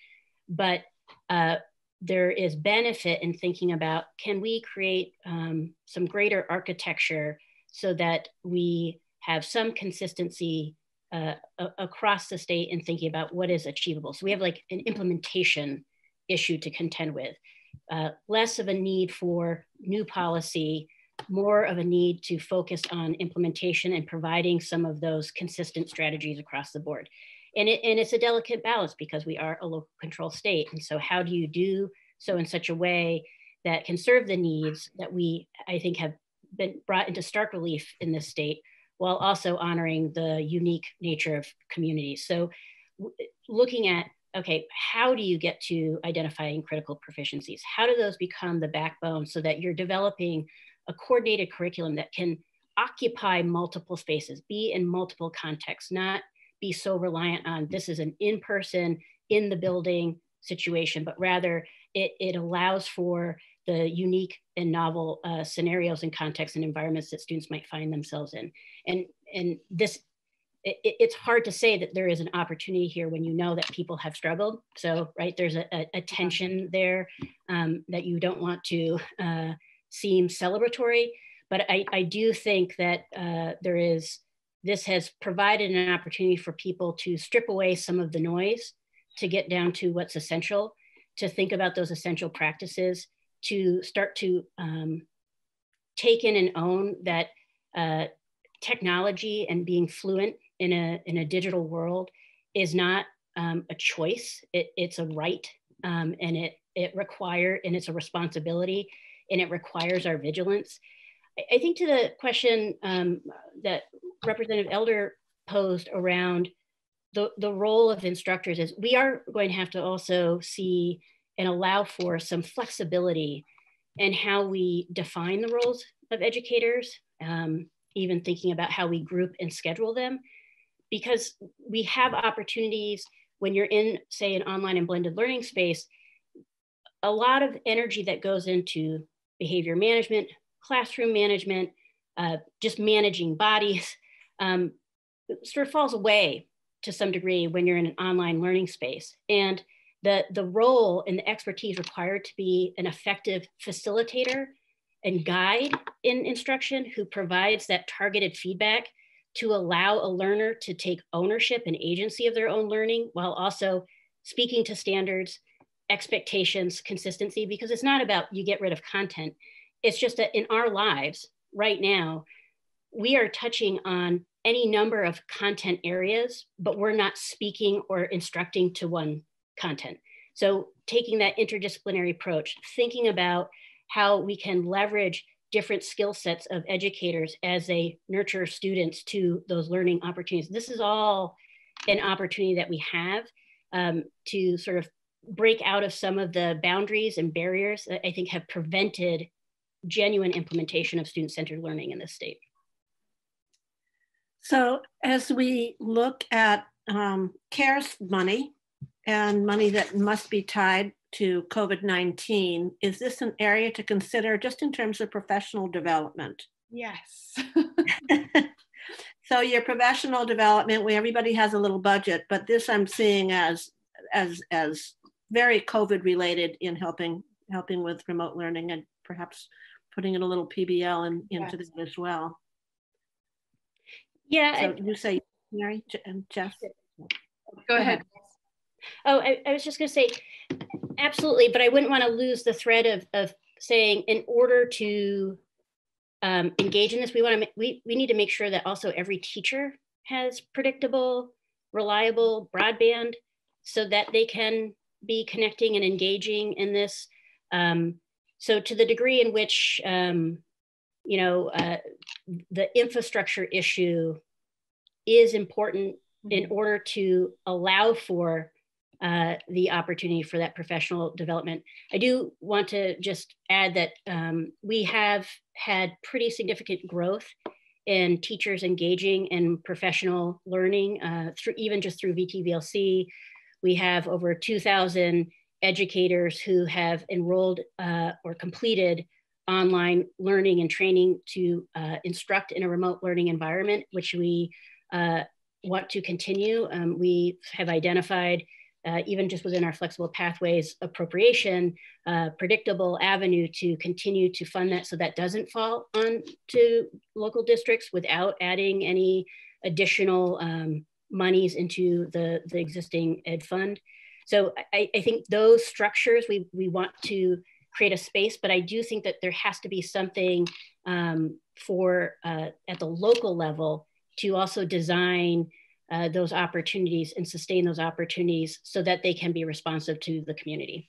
But uh, there is benefit in thinking about can we create um, some greater architecture so that we have some consistency uh, across the state in thinking about what is achievable. So we have like an implementation issue to contend with uh, less of a need for new policy, more of a need to focus on implementation and providing some of those consistent strategies across the board. And, it, and it's a delicate balance because we are a local control state. And so how do you do so in such a way that can serve the needs that we, I think, have been brought into stark relief in this state while also honoring the unique nature of communities. So looking at okay, how do you get to identifying critical proficiencies? How do those become the backbone so that you're developing a coordinated curriculum that can occupy multiple spaces, be in multiple contexts, not be so reliant on this is an in-person, in the building situation, but rather it, it allows for the unique and novel uh, scenarios and contexts and environments that students might find themselves in. And, and this it, it's hard to say that there is an opportunity here when you know that people have struggled. So, right, there's a, a, a tension there um, that you don't want to uh, seem celebratory. But I, I do think that uh, there is, this has provided an opportunity for people to strip away some of the noise, to get down to what's essential, to think about those essential practices, to start to um, take in and own that uh, technology and being fluent in a, in a digital world is not um, a choice. It, it's a right, um, and it it require and it's a responsibility, and it requires our vigilance. I, I think to the question um, that Representative Elder posed around the the role of instructors is we are going to have to also see and allow for some flexibility in how we define the roles of educators, um, even thinking about how we group and schedule them, because we have opportunities when you're in, say, an online and blended learning space, a lot of energy that goes into behavior management, classroom management, uh, just managing bodies, um, sort of falls away to some degree when you're in an online learning space. And the, the role and the expertise required to be an effective facilitator and guide in instruction who provides that targeted feedback to allow a learner to take ownership and agency of their own learning while also speaking to standards, expectations, consistency, because it's not about you get rid of content. It's just that in our lives right now, we are touching on any number of content areas, but we're not speaking or instructing to one content. So taking that interdisciplinary approach, thinking about how we can leverage different skill sets of educators as they nurture students to those learning opportunities. This is all an opportunity that we have um, to sort of break out of some of the boundaries and barriers that I think have prevented genuine implementation of student-centered learning in this state. So as we look at um, CARES money and money that must be tied to COVID 19, is this an area to consider just in terms of professional development? Yes. so your professional development where everybody has a little budget but this i'm seeing as as as very covid related in helping helping with remote learning and perhaps putting in a little pbl in, into yes. this as well yeah so you say mary and jess go ahead oh I, I was just going to say absolutely, but I wouldn't want to lose the thread of, of saying in order to um, engage in this, we want to we, we need to make sure that also every teacher has predictable, reliable broadband so that they can be connecting and engaging in this. Um, so to the degree in which um, you know uh, the infrastructure issue is important in mm-hmm. order to allow for uh, the opportunity for that professional development. I do want to just add that um, we have had pretty significant growth in teachers engaging in professional learning uh, through even just through VTVLC. We have over 2,000 educators who have enrolled uh, or completed online learning and training to uh, instruct in a remote learning environment, which we uh, want to continue. Um, we have identified uh, even just within our flexible pathways appropriation, uh, predictable avenue to continue to fund that so that doesn't fall on to local districts without adding any additional um, monies into the, the existing ed fund. So I, I think those structures, we, we want to create a space, but I do think that there has to be something um, for uh, at the local level to also design uh, those opportunities and sustain those opportunities so that they can be responsive to the community.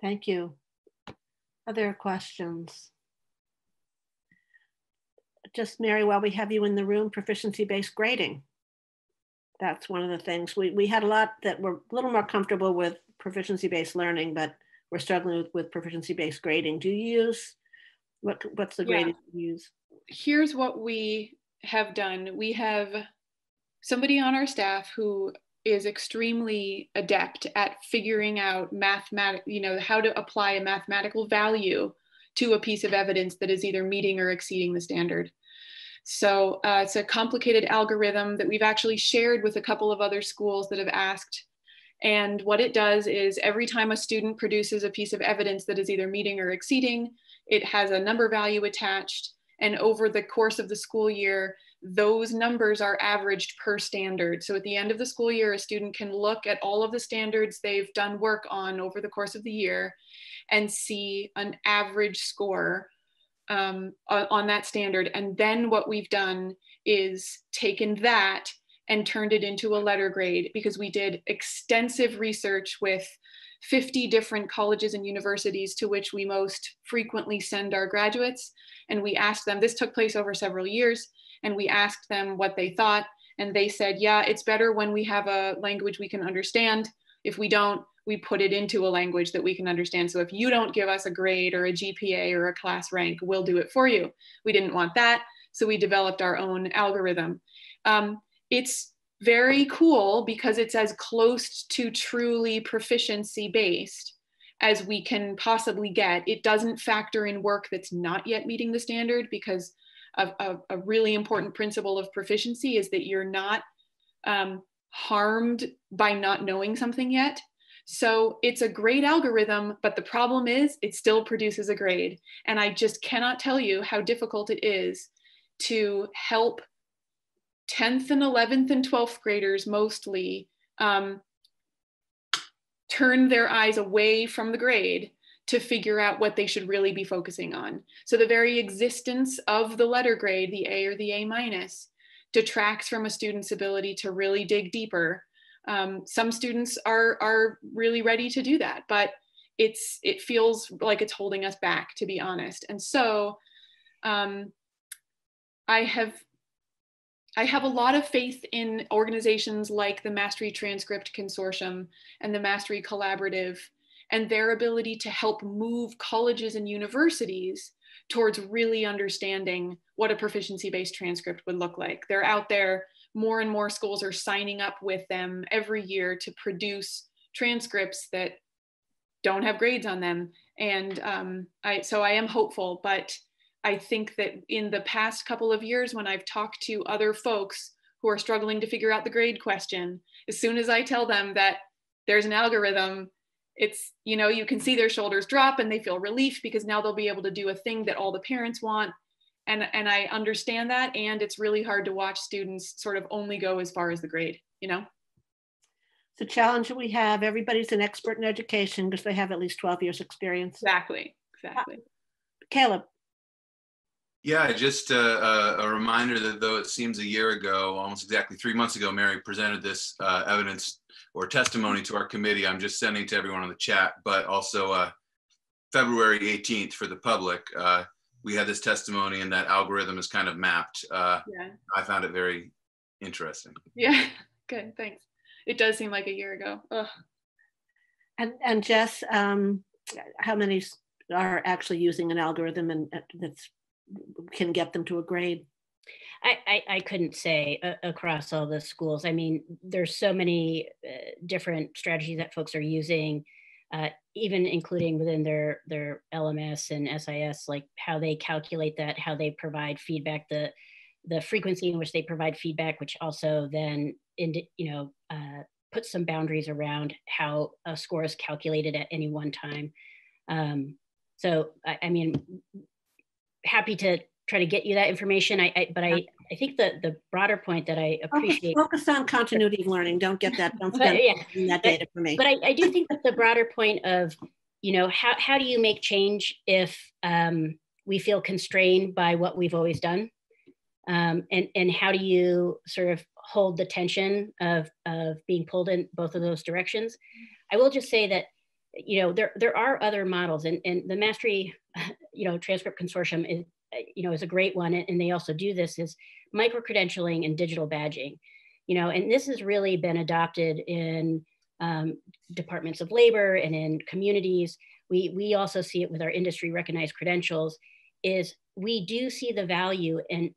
Thank you. Other questions? Just Mary, while we have you in the room, proficiency-based grading. That's one of the things. We, we had a lot that were a little more comfortable with proficiency-based learning, but we're struggling with, with proficiency-based grading. Do you use, what, what's the grading yeah. you use? Here's what we have done, we have somebody on our staff who is extremely adept at figuring out mathematic, you know, how to apply a mathematical value to a piece of evidence that is either meeting or exceeding the standard. So uh, it's a complicated algorithm that we've actually shared with a couple of other schools that have asked. And what it does is every time a student produces a piece of evidence that is either meeting or exceeding, it has a number value attached and over the course of the school year, those numbers are averaged per standard. So at the end of the school year, a student can look at all of the standards they've done work on over the course of the year and see an average score um, on that standard. And then what we've done is taken that and turned it into a letter grade because we did extensive research with 50 different colleges and universities to which we most frequently send our graduates. And we asked them, this took place over several years, and we asked them what they thought. And they said, yeah, it's better when we have a language we can understand. If we don't, we put it into a language that we can understand. So if you don't give us a grade or a GPA or a class rank, we'll do it for you. We didn't want that. So we developed our own algorithm. Um, it's very cool because it's as close to truly proficiency based as we can possibly get. It doesn't factor in work that's not yet meeting the standard because a, a, a really important principle of proficiency is that you're not um, harmed by not knowing something yet. So it's a great algorithm, but the problem is it still produces a grade. And I just cannot tell you how difficult it is to help 10th and 11th and 12th graders mostly um, turn their eyes away from the grade to figure out what they should really be focusing on. So the very existence of the letter grade, the A or the A minus, detracts from a student's ability to really dig deeper. Um, some students are, are really ready to do that, but it's it feels like it's holding us back, to be honest. And so um, I have I have a lot of faith in organizations like the Mastery Transcript Consortium and the Mastery Collaborative and their ability to help move colleges and universities towards really understanding what a proficiency based transcript would look like. They're out there, more and more schools are signing up with them every year to produce transcripts that don't have grades on them. And um, I, so I am hopeful, but I think that in the past couple of years, when I've talked to other folks who are struggling to figure out the grade question, as soon as I tell them that there's an algorithm, it's, you know, you can see their shoulders drop and they feel relief because now they'll be able to do a thing that all the parents want. And, and I understand that. And it's really hard to watch students sort of only go as far as the grade, you know? It's a challenge that we have. Everybody's an expert in education because they have at least 12 years experience. Exactly, exactly. Uh, Caleb. Yeah, just uh, uh, a reminder that though it seems a year ago, almost exactly three months ago, Mary presented this uh, evidence or testimony to our committee. I'm just sending to everyone on the chat, but also uh, February 18th for the public. Uh, we had this testimony and that algorithm is kind of mapped. Uh, yeah. I found it very interesting. Yeah, good, thanks. It does seem like a year ago. Ugh. And, and Jess, um, how many are actually using an algorithm and that's can get them to a grade? I, I, I couldn't say uh, across all the schools. I mean, there's so many uh, different strategies that folks are using, uh, even including within their their LMS and SIS, like how they calculate that, how they provide feedback, the the frequency in which they provide feedback, which also then, in, you know, uh, puts some boundaries around how a score is calculated at any one time. Um, so, I, I mean, happy to try to get you that information. I, I but I, I think the the broader point that I appreciate. Okay, focus on continuity of learning. Don't get that. Don't spend yeah. that data for me. But I, I do think that the broader point of, you know, how how do you make change if um, we feel constrained by what we've always done, um, and and how do you sort of hold the tension of of being pulled in both of those directions? I will just say that you know there there are other models and, and the mastery you know transcript consortium is you know is a great one and they also do this is micro credentialing and digital badging. You know and this has really been adopted in um, departments of labor and in communities. We we also see it with our industry recognized credentials is we do see the value in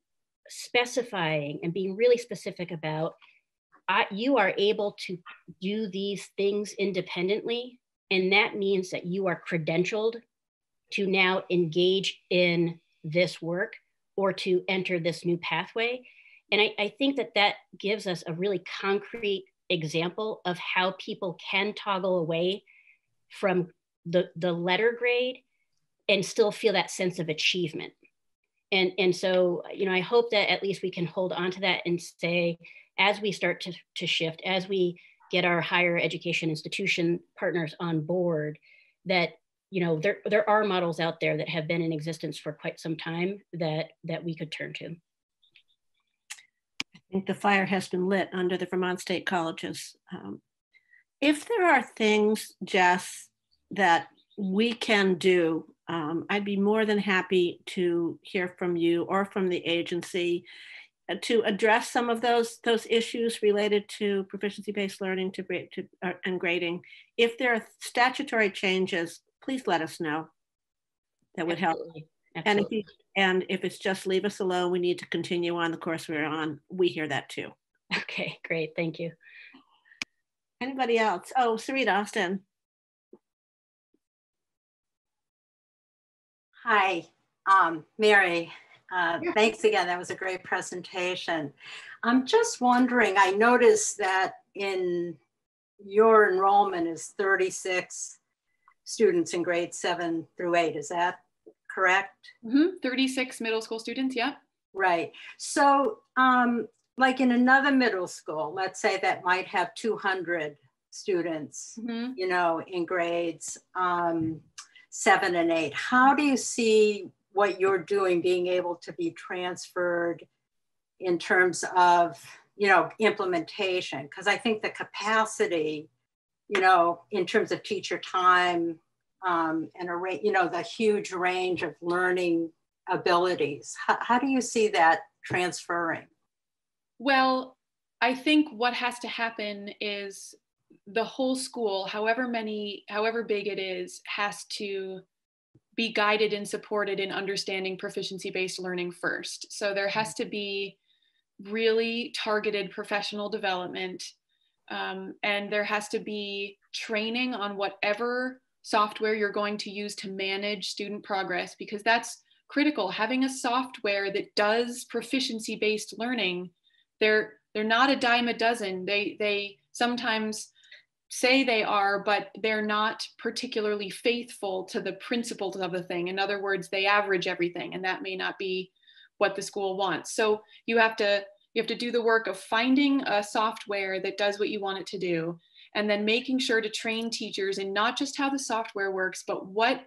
specifying and being really specific about I, you are able to do these things independently and that means that you are credentialed to now engage in this work or to enter this new pathway. And I, I, think that that gives us a really concrete example of how people can toggle away from the, the letter grade and still feel that sense of achievement. And, and so, you know, I hope that at least we can hold on to that and say, as we start to, to shift, as we get our higher education institution partners on board that you know there there are models out there that have been in existence for quite some time that that we could turn to I think the fire has been lit under the Vermont State Colleges. Um, if there are things, Jess, that we can do, um, I'd be more than happy to hear from you or from the agency uh, to address some of those those issues related to proficiency-based learning to, to uh, and grading. If there are statutory changes, please let us know. That would Absolutely. help. Absolutely. And if you, and if it's just leave us alone, we need to continue on the course we're on. We hear that too. Okay, great. Thank you. Anybody else? Oh, Sarita Austin. Hi, um, Mary. Uh, yeah. Thanks again. That was a great presentation. I'm just wondering, I noticed that in your enrollment is 36 students in grade seven through eight. Is that correct? Mm -hmm. 36 middle school students, yeah. Right. So um, like in another middle school, let's say that might have 200 students, mm-hmm. you know, in grades um, seven and eight. How do you see what you're doing being able to be transferred in terms of, you know, implementation? Because I think the capacity, you know, in terms of teacher time um, and a you know, the huge range of learning abilities. How, how do you see that transferring? Well, I think what has to happen is the whole school, however many, however big it is, has to be guided and supported in understanding proficiency based learning first. So there has to be really targeted professional development um, and there has to be training on whatever software you're going to use to manage student progress because that's critical. Having a software that does proficiency based learning they're they're not a dime a dozen. They they sometimes say they are, but they're not particularly faithful to the principles of the thing. In other words, they average everything, and that may not be what the school wants. So you have to you have to do the work of finding a software that does what you want it to do, and then making sure to train teachers in not just how the software works, but what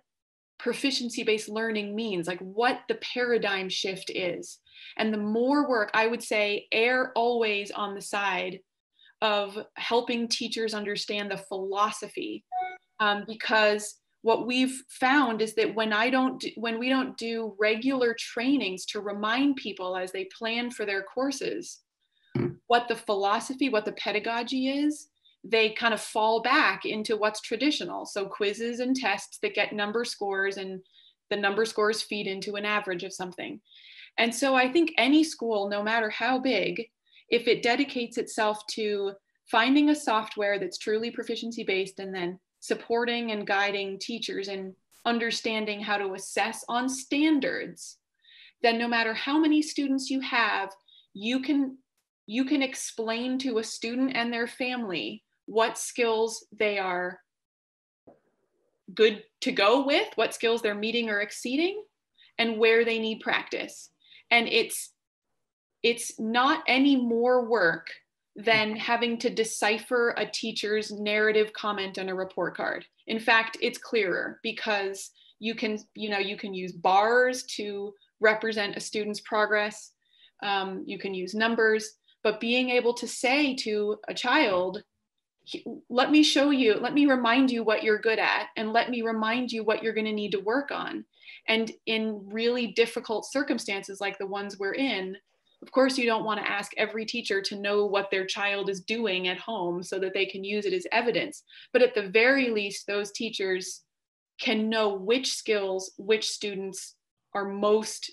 proficiency based learning means, like what the paradigm shift is. And the more work, I would say, err always on the side of helping teachers understand the philosophy. Um, because what we've found is that when I don't, do, when we don't do regular trainings to remind people as they plan for their courses, hmm. what the philosophy, what the pedagogy is, they kind of fall back into what's traditional. So quizzes and tests that get number scores and the number scores feed into an average of something. And so I think any school, no matter how big, if it dedicates itself to finding a software that's truly proficiency based and then supporting and guiding teachers and understanding how to assess on standards, then no matter how many students you have, you can you can explain to a student and their family what skills they are good to go with, what skills they're meeting or exceeding, and where they need practice. And it's it's not any more work than having to decipher a teacher's narrative comment on a report card. In fact, it's clearer because you can, you know, you can use bars to represent a student's progress. Um, you can use numbers, but being able to say to a child, let me show you, let me remind you what you're good at, and let me remind you what you're going to need to work on. And in really difficult circumstances like the ones we're in, of course, you don't want to ask every teacher to know what their child is doing at home so that they can use it as evidence. But at the very least, those teachers can know which skills, which students are most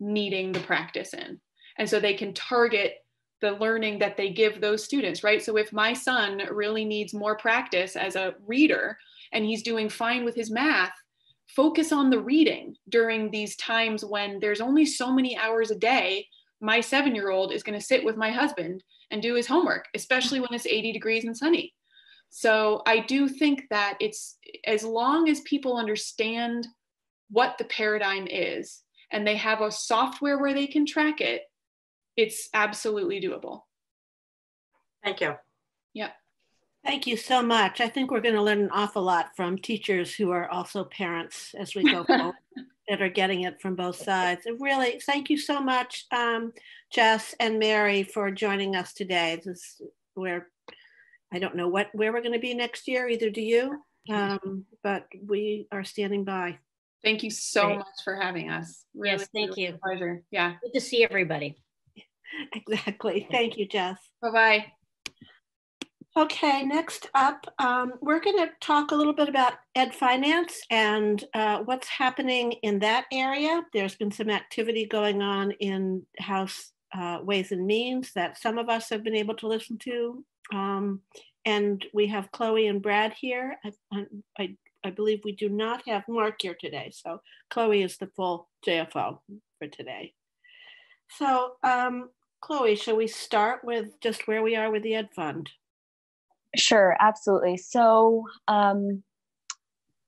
needing the practice in. And so they can target the learning that they give those students, right? So if my son really needs more practice as a reader and he's doing fine with his math, focus on the reading during these times when there's only so many hours a day. My seven year old is going to sit with my husband and do his homework, especially when it's 80 degrees and sunny. So I do think that it's as long as people understand what the paradigm is and they have a software where they can track it, it's absolutely doable. Thank you. Yeah. Thank you so much. I think we're going to learn an awful lot from teachers who are also parents as we go forward. That are getting it from both sides. And really, thank you so much, um, Jess and Mary, for joining us today. This where I don't know what where we're going to be next year. Either do you, um, but we are standing by. Thank you so Great. much for having us. Really, yes, thank really you. pleasure. Yeah. Good to see everybody. Exactly. Thank you, Jess. Bye bye. Okay, next up, um, we're going to talk a little bit about Ed Finance and uh, what's happening in that area. There's been some activity going on in House uh, Ways and Means that some of us have been able to listen to. Um, and we have Chloe and Brad here. I, I, I, believe we do not have Mark here today. So Chloe is the full JFO for today. So um, Chloe, shall we start with just where we are with the Ed Fund? Sure, absolutely. So um,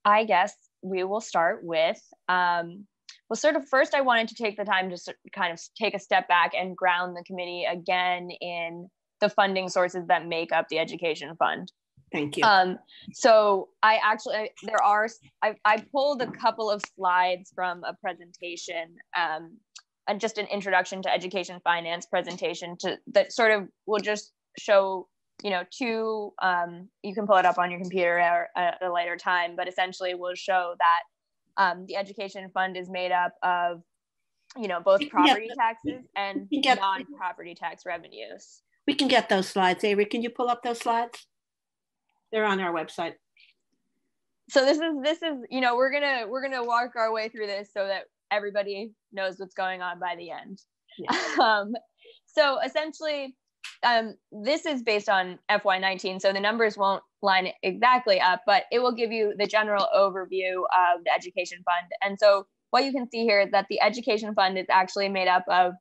I guess we will start with, um, well, sort of first, I wanted to take the time to kind of take a step back and ground the committee again in the funding sources that make up the education fund. Thank you. Um, so I actually, there are, I, I pulled a couple of slides from a presentation um, and just an introduction to education finance presentation to that sort of will just show you know, two, um, you can pull it up on your computer at a later time, but essentially will show that um, the education fund is made up of, you know, both property taxes and non-property tax revenues. We can get those slides. Avery, can you pull up those slides? They're on our website. So this is this is you know we're gonna we're gonna walk our way through this so that everybody knows what's going on by the end. Yeah. um, so essentially, um, this is based on FY19, so the numbers won't line exactly up, but it will give you the general overview of the education fund. And so what you can see here is that the education fund is actually made up of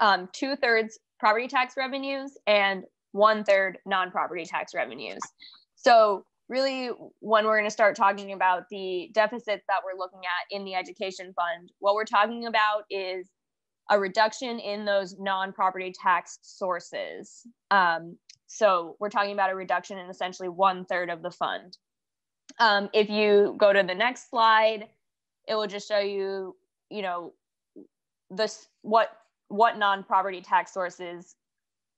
um, two thirds property tax revenues and one third non-property tax revenues. So really when we're going to start talking about the deficits that we're looking at in the education fund, what we're talking about is a reduction in those non-property tax sources. Um, so we're talking about a reduction in essentially one third of the fund. Um, if you go to the next slide, it will just show you, you know, this what what non-property tax sources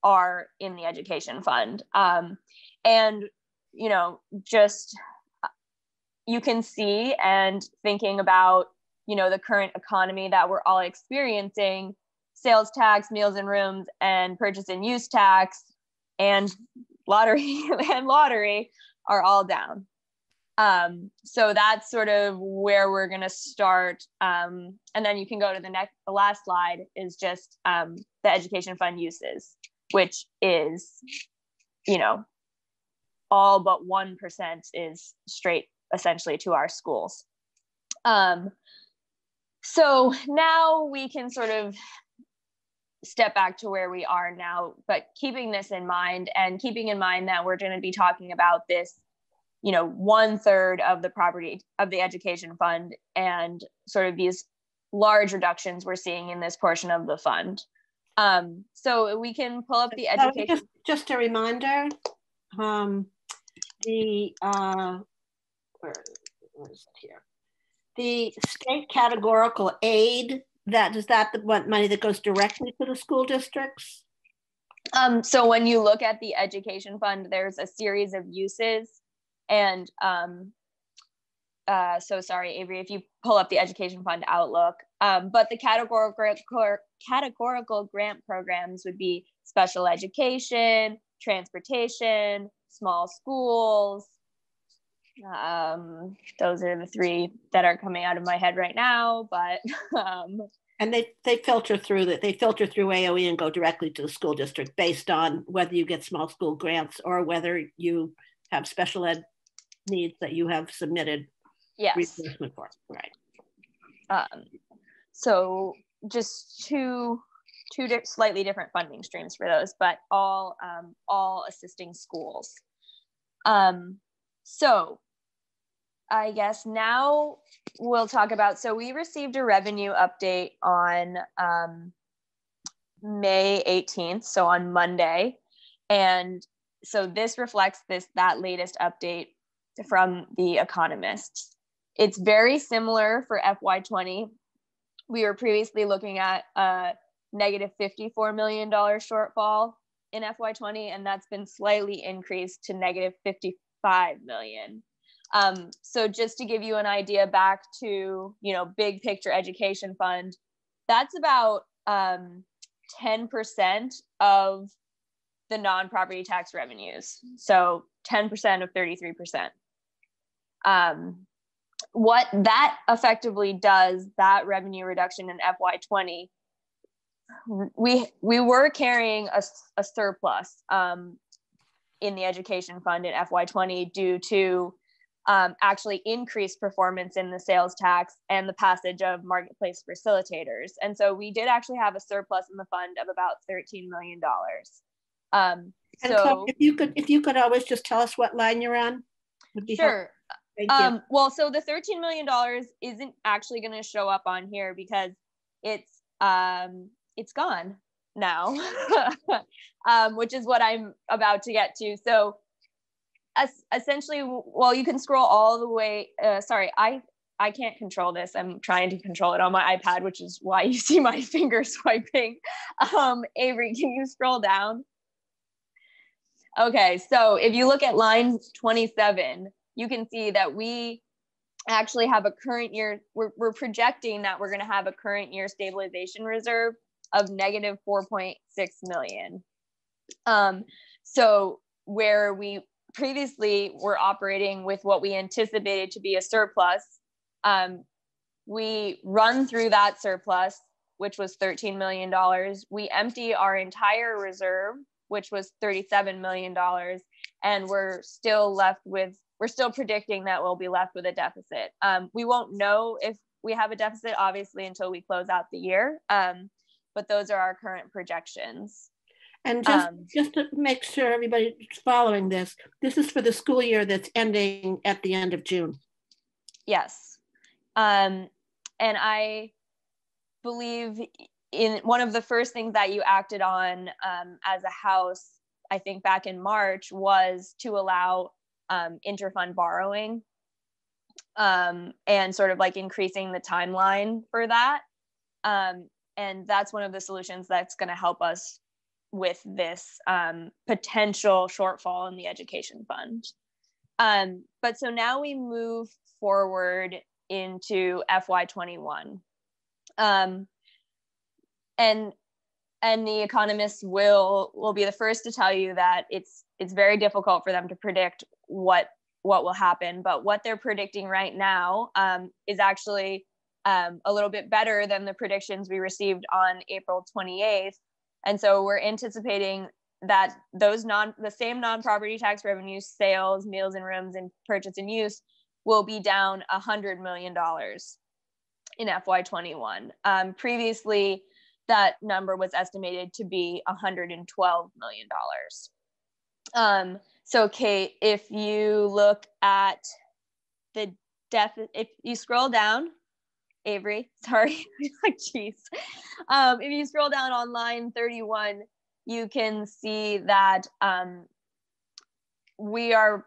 are in the education fund. Um, and you know, just you can see and thinking about you know the current economy that we're all experiencing sales tax meals and rooms and purchase and use tax and lottery and lottery are all down. Um, so that's sort of where we're going to start um, and then you can go to the next the last slide is just um, the education fund uses which is you know all but 1% is straight essentially to our schools. Um, so now we can sort of step back to where we are now, but keeping this in mind and keeping in mind that we're going to be talking about this, you know, one third of the property of the education fund and sort of these large reductions we're seeing in this portion of the fund. Um, so we can pull up the education. just, just a reminder, um, the, uh, where, where is it here? The state categorical aid that is that the money that goes directly to the school districts? Um, so when you look at the education fund there's a series of uses and um, uh, so sorry avery if you pull up the education fund outlook um, but the categorical categorical grant programs would be special education transportation small schools um, those are the three that are coming out of my head right now, but um, and they they filter through that they filter through AOE and go directly to the school district based on whether you get small school grants or whether you have special ed needs that you have submitted yes. reimbursement for. Right. Um, so just two two di slightly different funding streams for those, but all um, all assisting schools. Um, so I guess now we'll talk about, so we received a revenue update on um, May 18th, so on Monday. And so this reflects this that latest update from the economists. it's very similar for FY20. We were previously looking at a negative $54 million shortfall in FY20, and that's been slightly increased to negative 55 million. Um, so just to give you an idea back to, you know, big picture education fund, that's about um, 10% of the non-property tax revenues. So 10% of 33%. Um, what that effectively does, that revenue reduction in FY20, we we were carrying a, a surplus um, in the education fund in FY20 due to um, actually increased performance in the sales tax and the passage of marketplace facilitators. And so we did actually have a surplus in the fund of about $13 million. Um, and so if you could, if you could always just tell us what line you're on, would be sure. Um, well, so the $13 million isn't actually going to show up on here because it's um, it's gone now, um, which is what I'm about to get to. So essentially, well, you can scroll all the way. Uh, sorry, I I can't control this. I'm trying to control it on my iPad, which is why you see my finger swiping. Um, Avery, can you scroll down? Okay, so if you look at line 27, you can see that we actually have a current year, we're, we're projecting that we're going to have a current year stabilization reserve of negative 4.6 million. Um, so where we previously were operating with what we anticipated to be a surplus, um, we run through that surplus, which was $13 million. We empty our entire reserve, which was $37 million, and we're still left with, we're still predicting that we'll be left with a deficit. Um, we won't know if we have a deficit, obviously, until we close out the year. Um, but those are our current projections. And just, um, just to make sure everybody's following this, this is for the school year that's ending at the end of June. Yes. Um, and I believe in one of the first things that you acted on um, as a house, I think back in March, was to allow um, interfund borrowing um, and sort of like increasing the timeline for that. Um, and that's one of the solutions that's going to help us with this um, potential shortfall in the education fund. Um, but so now we move forward into FY21. Um, and and the economists will will be the first to tell you that it's it's very difficult for them to predict what what will happen. But what they're predicting right now um, is actually um, a little bit better than the predictions we received on April 28th. And so we're anticipating that those non the same non-property tax revenues, sales, meals and rooms, and purchase and use will be down a hundred million dollars in FY21. Um, previously, that number was estimated to be 112 million dollars. Um, so, Kate, if you look at the death, if you scroll down Avery, sorry, like jeez. Um, if you scroll down on line 31, you can see that um, we are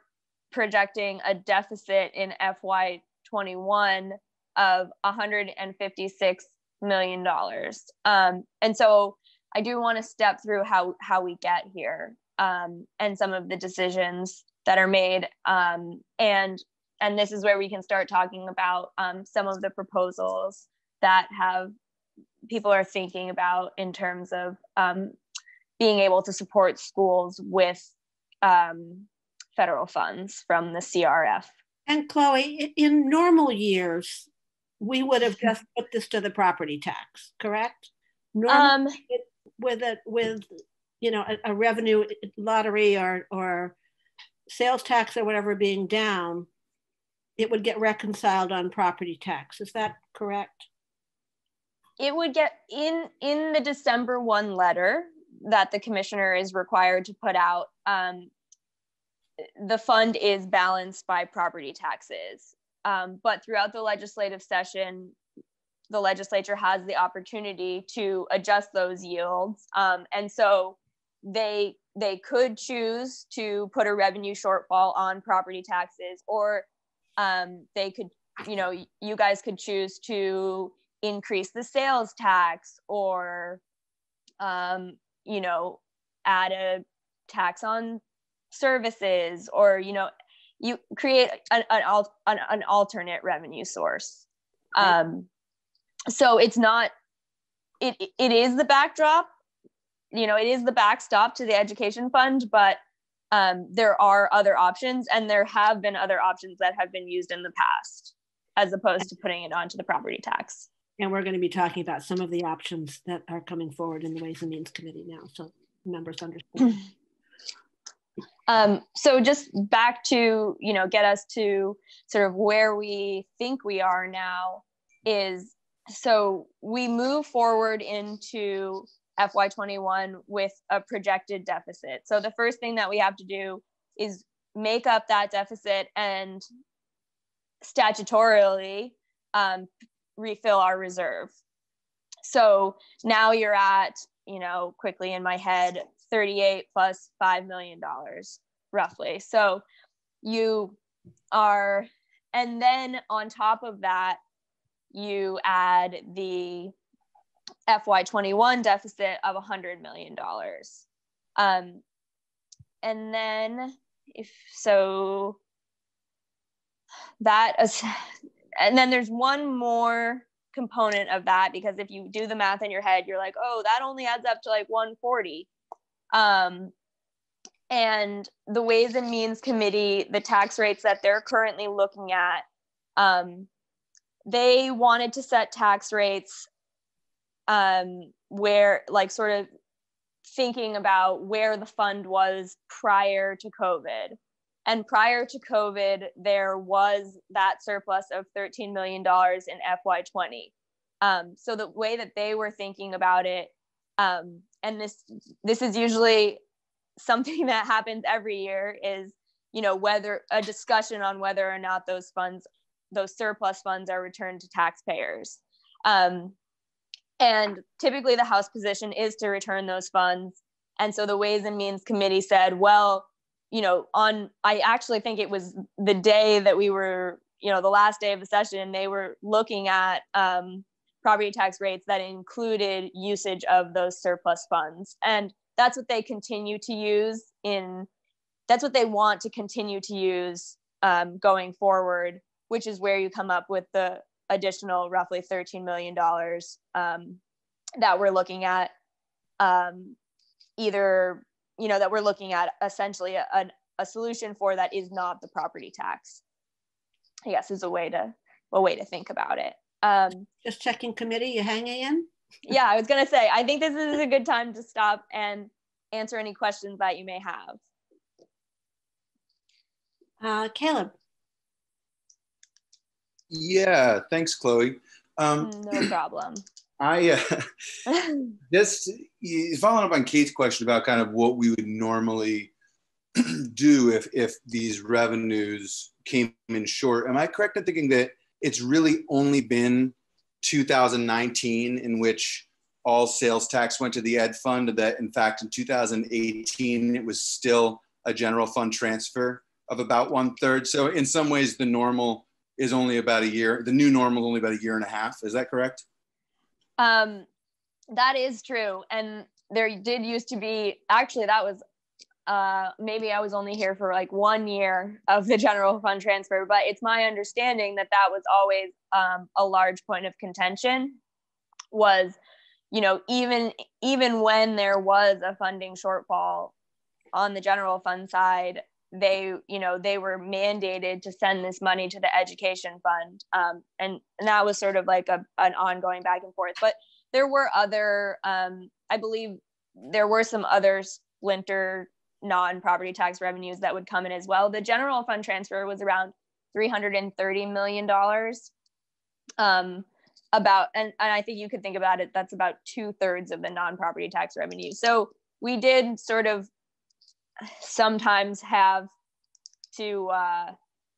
projecting a deficit in FY21 of 156 million dollars. Um, and so I do want to step through how how we get here um, and some of the decisions that are made um, and and this is where we can start talking about um, some of the proposals that have people are thinking about in terms of um, being able to support schools with um, federal funds from the CRF. And Chloe, in normal years, we would have just put this to the property tax, correct? Normally, um, with a with you know a, a revenue lottery or or sales tax or whatever being down, it would get reconciled on property tax. Is that correct? It would get in in the December one letter that the commissioner is required to put out. Um, the fund is balanced by property taxes, um, but throughout the legislative session, the legislature has the opportunity to adjust those yields, um, and so they they could choose to put a revenue shortfall on property taxes or um, they could you know, you guys could choose to increase the sales tax or, um, you know, add a tax on services or, you know, you create an, an, an, an alternate revenue source. Um, so it's not, it, it is the backdrop, you know, it is the backstop to the education fund, but um, there are other options and there have been other options that have been used in the past as opposed to putting it onto the property tax. And we're going to be talking about some of the options that are coming forward in the Ways and Means Committee now, so members understand. um, so just back to, you know, get us to sort of where we think we are now is, so we move forward into FY21 with a projected deficit. So the first thing that we have to do is make up that deficit and statutorily um, refill our reserve. So now you're at, you know, quickly in my head, 38 plus $5 million roughly. So you are, and then on top of that, you add the FY21 deficit of $100 million. Um, and then if so, that is, and then there's one more component of that because if you do the math in your head, you're like, oh, that only adds up to like 140. Um, and the Ways and Means Committee, the tax rates that they're currently looking at, um, they wanted to set tax rates um, where, like, sort of thinking about where the fund was prior to COVID. And prior to COVID, there was that surplus of $13 million in FY20. Um, so the way that they were thinking about it, um, and this this is usually something that happens every year, is you know whether a discussion on whether or not those funds, those surplus funds, are returned to taxpayers. Um, and typically, the House position is to return those funds. And so the Ways and Means Committee said, well, you know, on, I actually think it was the day that we were, you know, the last day of the session, they were looking at um, property tax rates that included usage of those surplus funds. And that's what they continue to use in, that's what they want to continue to use um, going forward, which is where you come up with the additional roughly $13 million um, that we're looking at um, either you know that we're looking at essentially a, a, solution for that is not the property tax. I guess is a way to a way to think about it. Um, just checking committee you hanging in? Yeah i was going to say i think this is a good time to stop and answer any questions that you may have. Uh, caleb yeah thanks chloe um, no problem I uh, just following up on Kate's question about kind of what we would normally do if if these revenues came in short. Am I correct in thinking that it's really only been 2019 in which all sales tax went to the ed fund? That in fact in 2018 it was still a general fund transfer of about one third. So in some ways the normal is only about a year. The new normal is only about a year and a half. Is that correct? Um, that is true. And there did used to be, actually, that was uh, maybe I was only here for like one year of the general fund transfer, but it's my understanding that that was always um, a large point of contention. Was you know even even when there was a funding shortfall on the general fund side, they you know they were mandated to send this money to the education fund um, and, and that was sort of like a, an ongoing back and forth. But there were other um, i believe there were some other splinter non-property tax revenues that would come in as well. The general fund transfer was around 330 million dollars um, about and, and i think you could think about it that's about two-thirds of the non-property tax revenue. So we did sort of sometimes have to uh,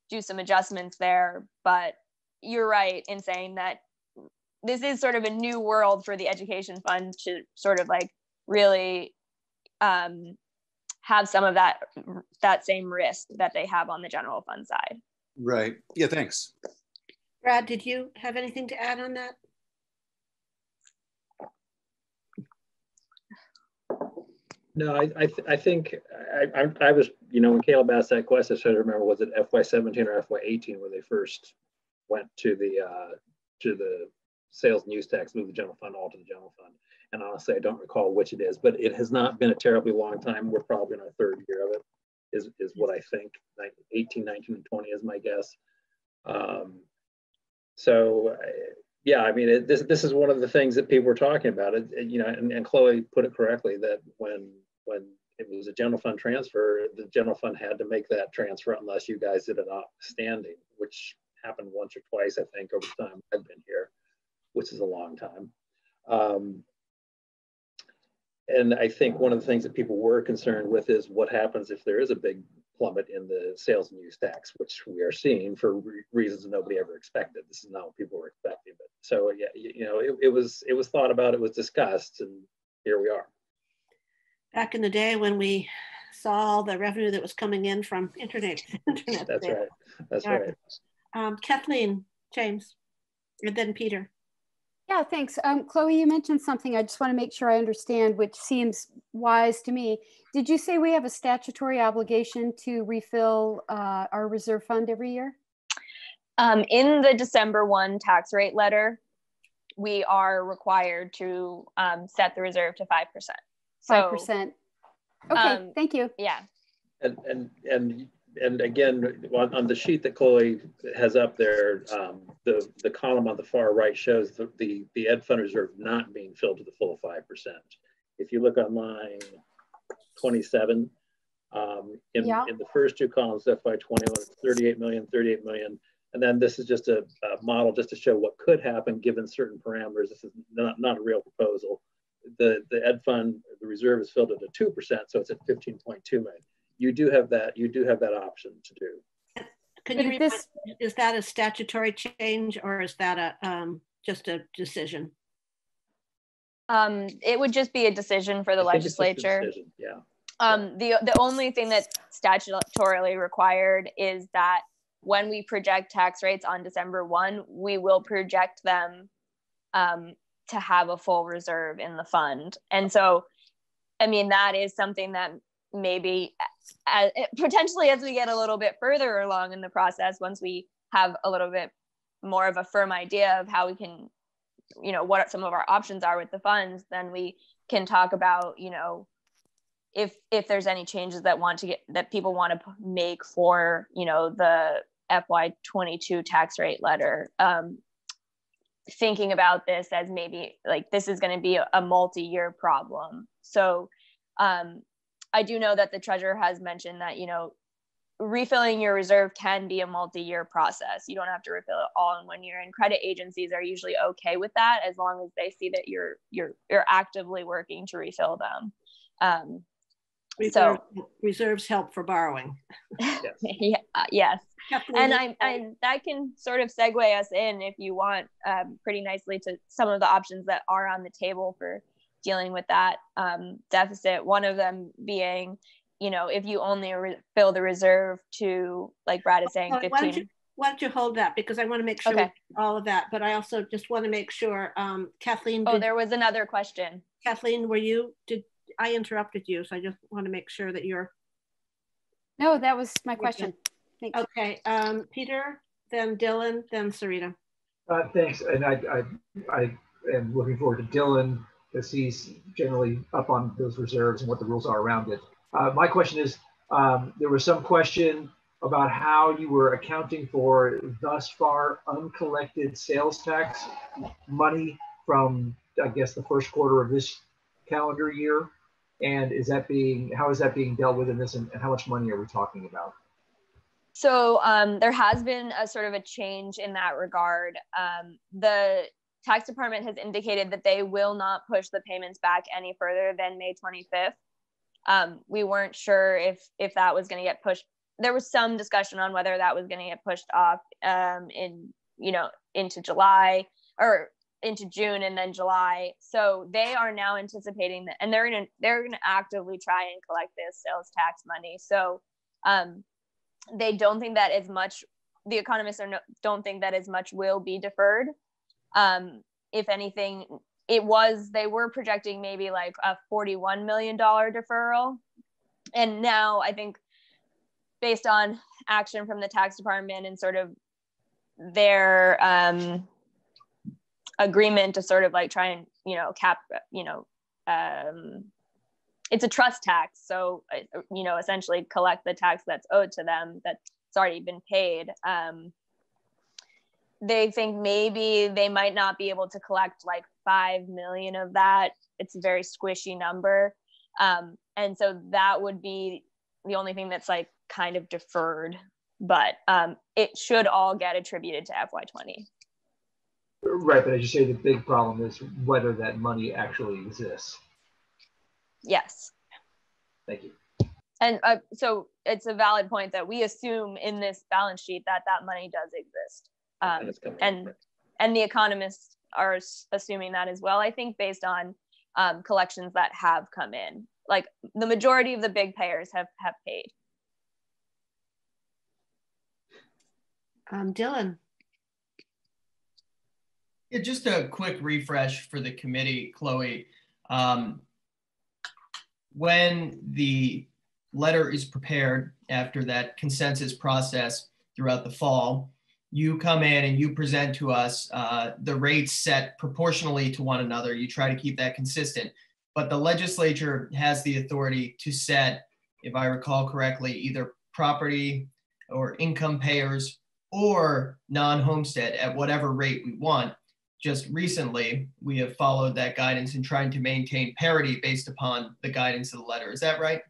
do some adjustments there. But you're right in saying that this is sort of a new world for the education fund to sort of like really um, have some of that that same risk that they have on the general fund side. Right. Yeah. Thanks. Brad, did you have anything to add on that? No, I I, th I think I, I, I was you know when Caleb asked that question, I trying to remember was it FY seventeen or FY eighteen when they first went to the uh, to the sales and use tax, move the general fund all to the general fund. And honestly, I don't recall which it is, but it has not been a terribly long time. We're probably in our third year of it, is, is what I think. 18, 19, and 20 is my guess. Um, so, yeah, I mean, it, this this is one of the things that people were talking about. It, it, you know, and, and Chloe put it correctly that when when it was a general fund transfer, the general fund had to make that transfer unless you guys did it outstanding, which happened once or twice, I think, over the time I've been here, which is a long time. Um, and I think one of the things that people were concerned with is what happens if there is a big plummet in the sales and use tax, which we are seeing for re reasons nobody ever expected. This is not what people were expecting. But so yeah, you, you know, it, it was it was thought about, it was discussed, and here we are. Back in the day when we saw the revenue that was coming in from internet. internet That's right. That's yeah. right. Um, Kathleen, James, and then Peter. Yeah, thanks. Um, Chloe, you mentioned something I just want to make sure I understand, which seems wise to me. Did you say we have a statutory obligation to refill uh, our reserve fund every year? Um, in the December 1 tax rate letter, we are required to um, set the reserve to 5%. So, 5%. Okay, um, thank you. Yeah. And, and, and and again, on, on, the sheet that Chloe has up there, um, the, the column on the far right shows the, the, the Ed Fund Reserve not being filled to the full 5%. If you look on line 27, um, in, yeah. in the first two columns, FY21, 38 million, 38 million. And then this is just a, a, model just to show what could happen given certain parameters. This is not, not a real proposal. The, the Ed Fund, the reserve is filled at a 2%, so it's at 15.2 million you do have that you do have that option to do. Can you this, is that a statutory change or is that a um, just a decision? Um, it would just be a decision for the I legislature. Decision, yeah. Um, the the only thing that's statutorily required is that when we project tax rates on December one, we will project them um, to have a full reserve in the fund, and so, I mean that is something that maybe as, potentially as we get a little bit further along in the process once we have a little bit more of a firm idea of how we can you know what some of our options are with the funds then we can talk about you know if if there's any changes that want to get that people want to make for you know the fy22 tax rate letter. Um, thinking about this as maybe like this is going to be a, multi-year problem so um, I do know that the treasurer has mentioned that, you know, refilling your reserve can be a multi-year process. You don't have to refill it all in one year. And credit agencies are usually okay with that as long as they see that you're you're you're actively working to refill them. Um, so reserves help for borrowing. yes. yeah, uh, yes. And I and that can sort of segue us in if you want um, pretty nicely to some of the options that are on the table for dealing with that um, deficit. One of them being, you know, if you only re- fill the reserve to, like Brad is saying, 15. Why don't, you, why don't you hold that? Because I want to make sure okay. all of that, but I also just want to make sure, um, Kathleen. Oh, did, oh, there was another question. Kathleen, were you, did I interrupted you? So I just want to make sure that you're. No, that was my question. Thanks. Okay, um, Peter, then Dylan, then Sarita. Uh, thanks, and I, I, I am looking forward to Dylan because he's generally up on those reserves and what the rules are around it. Uh, my question is, um, there was some question about how you were accounting for thus far uncollected sales tax money from, I guess, the first quarter of this calendar year. And is that being, how is that being dealt with in this and, and how much money are we talking about? So um, there has been a sort of a change in that regard. Um, the tax department has indicated that they will not push the payments back any further than May 25th. Um, we weren't sure if if that was going to get pushed. There was some discussion on whether that was going to get pushed off um, in you know into July or into June and then July. So they are now anticipating that, and they're going to they're to actively try and collect this sales tax money. So um, they don't think that as much the economists are no, don't think that as much will be deferred. Um, if anything, it was they were projecting maybe like a 41 million dollar deferral, and now I think based on action from the tax department and sort of their um, agreement to sort of like try and you know cap you know um, it's a trust tax. So uh, you know essentially collect the tax that's owed to them that's already been paid. Um, they think maybe they might not be able to collect like 5 million of that. It's a very squishy number. Um, and so that would be the only thing that's like kind of deferred. But um, it should all get attributed to FY20. Right, but as you say, the big problem is whether that money actually exists. Yes. Thank you. And uh, so it's a valid point that we assume in this balance sheet that that money does exist. Um, and and the economists are assuming that as well. I think based on um, collections that have come in, like the majority of the big payers have have paid. Um, Dylan. Yeah, just a quick refresh for the committee, Chloe. Um, when the letter is prepared after that consensus process throughout the fall, you come in and you present to us uh, the rates set proportionally to one another. You try to keep that consistent. But the legislature has the authority to set, if I recall correctly, either property or income payers or non-homestead at whatever rate we want. Just recently, we have followed that guidance and trying to maintain parity based upon the guidance of the letter. Is that right?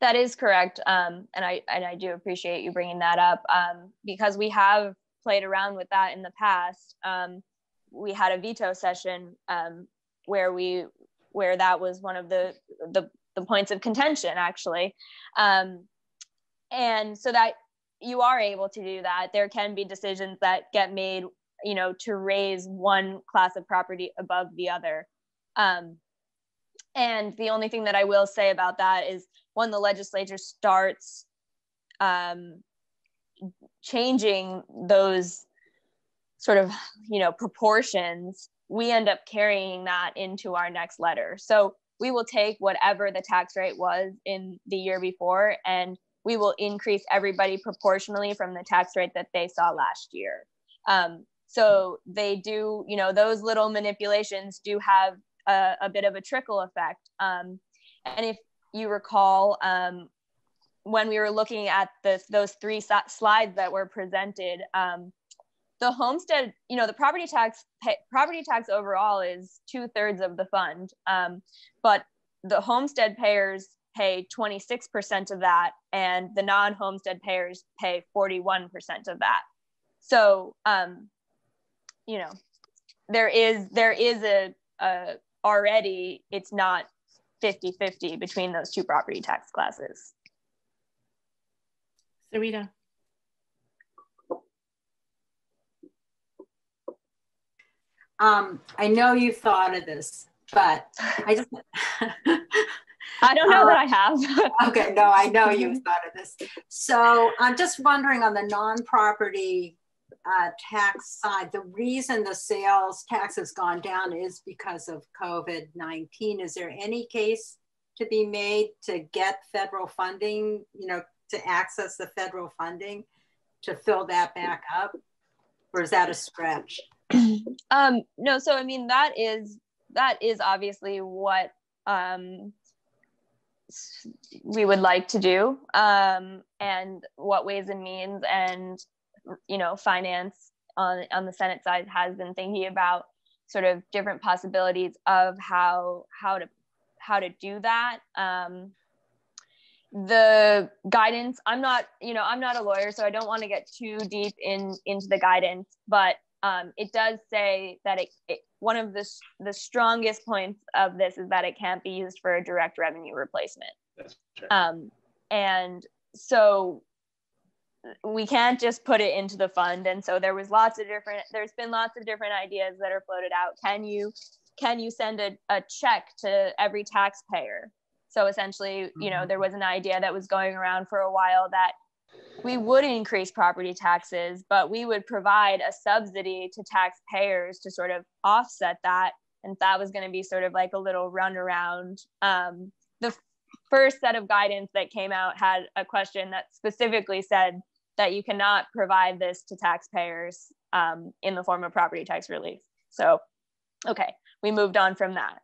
That is correct, um, and I and I do appreciate you bringing that up um, because we have played around with that in the past. Um, we had a veto session um, where we where that was one of the the, the points of contention actually, um, and so that you are able to do that there can be decisions that get made you know to raise one class of property above the other. Um, and the only thing that i will say about that is when the legislature starts um, changing those sort of you know proportions. We end up carrying that into our next letter. So we will take whatever the tax rate was in the year before and we will increase everybody proportionally from the tax rate that they saw last year. Um, so they do, you know, those little manipulations do have a, a bit of a trickle effect. Um, and if you recall, um, when we were looking at this, those three slides that were presented, um, the homestead, you know, the property tax, pay, property tax overall is two thirds of the fund, um, but the homestead payers pay 26% of that and the non-homestead payers pay 41% of that so um, you know there is there is a, a already it's not 50 50 between those two property tax classes sarita um, i know you thought of this but i just I don't know uh, that I have. okay, no, I know you've thought of this. So I'm just wondering on the non-property uh, tax side, the reason the sales tax has gone down is because of COVID-19. Is there any case to be made to get federal funding, you know, to access the federal funding to fill that back up? Or is that a stretch? um, no, so I mean, that is, that is obviously what um, we would like to do um, and what ways and means and you know finance on, on the senate side has been thinking about sort of different possibilities of how how to how to do that um, the guidance i'm not you know i'm not a lawyer so i don't want to get too deep in into the guidance but um, it does say that it, it, one of the, the strongest points of this is that it can't be used for a direct revenue replacement. Um, and so we can't just put it into the fund. And so there was lots of different, there's been lots of different ideas that are floated out. Can you, can you send a, a check to every taxpayer? So essentially, you know, mm-hmm. there was an idea that was going around for a while that we would increase property taxes, but we would provide a subsidy to taxpayers to sort of offset that. And that was going to be sort of like a little runaround. Um, the first set of guidance that came out had a question that specifically said that you cannot provide this to taxpayers um, in the form of property tax relief. So, okay, we moved on from that.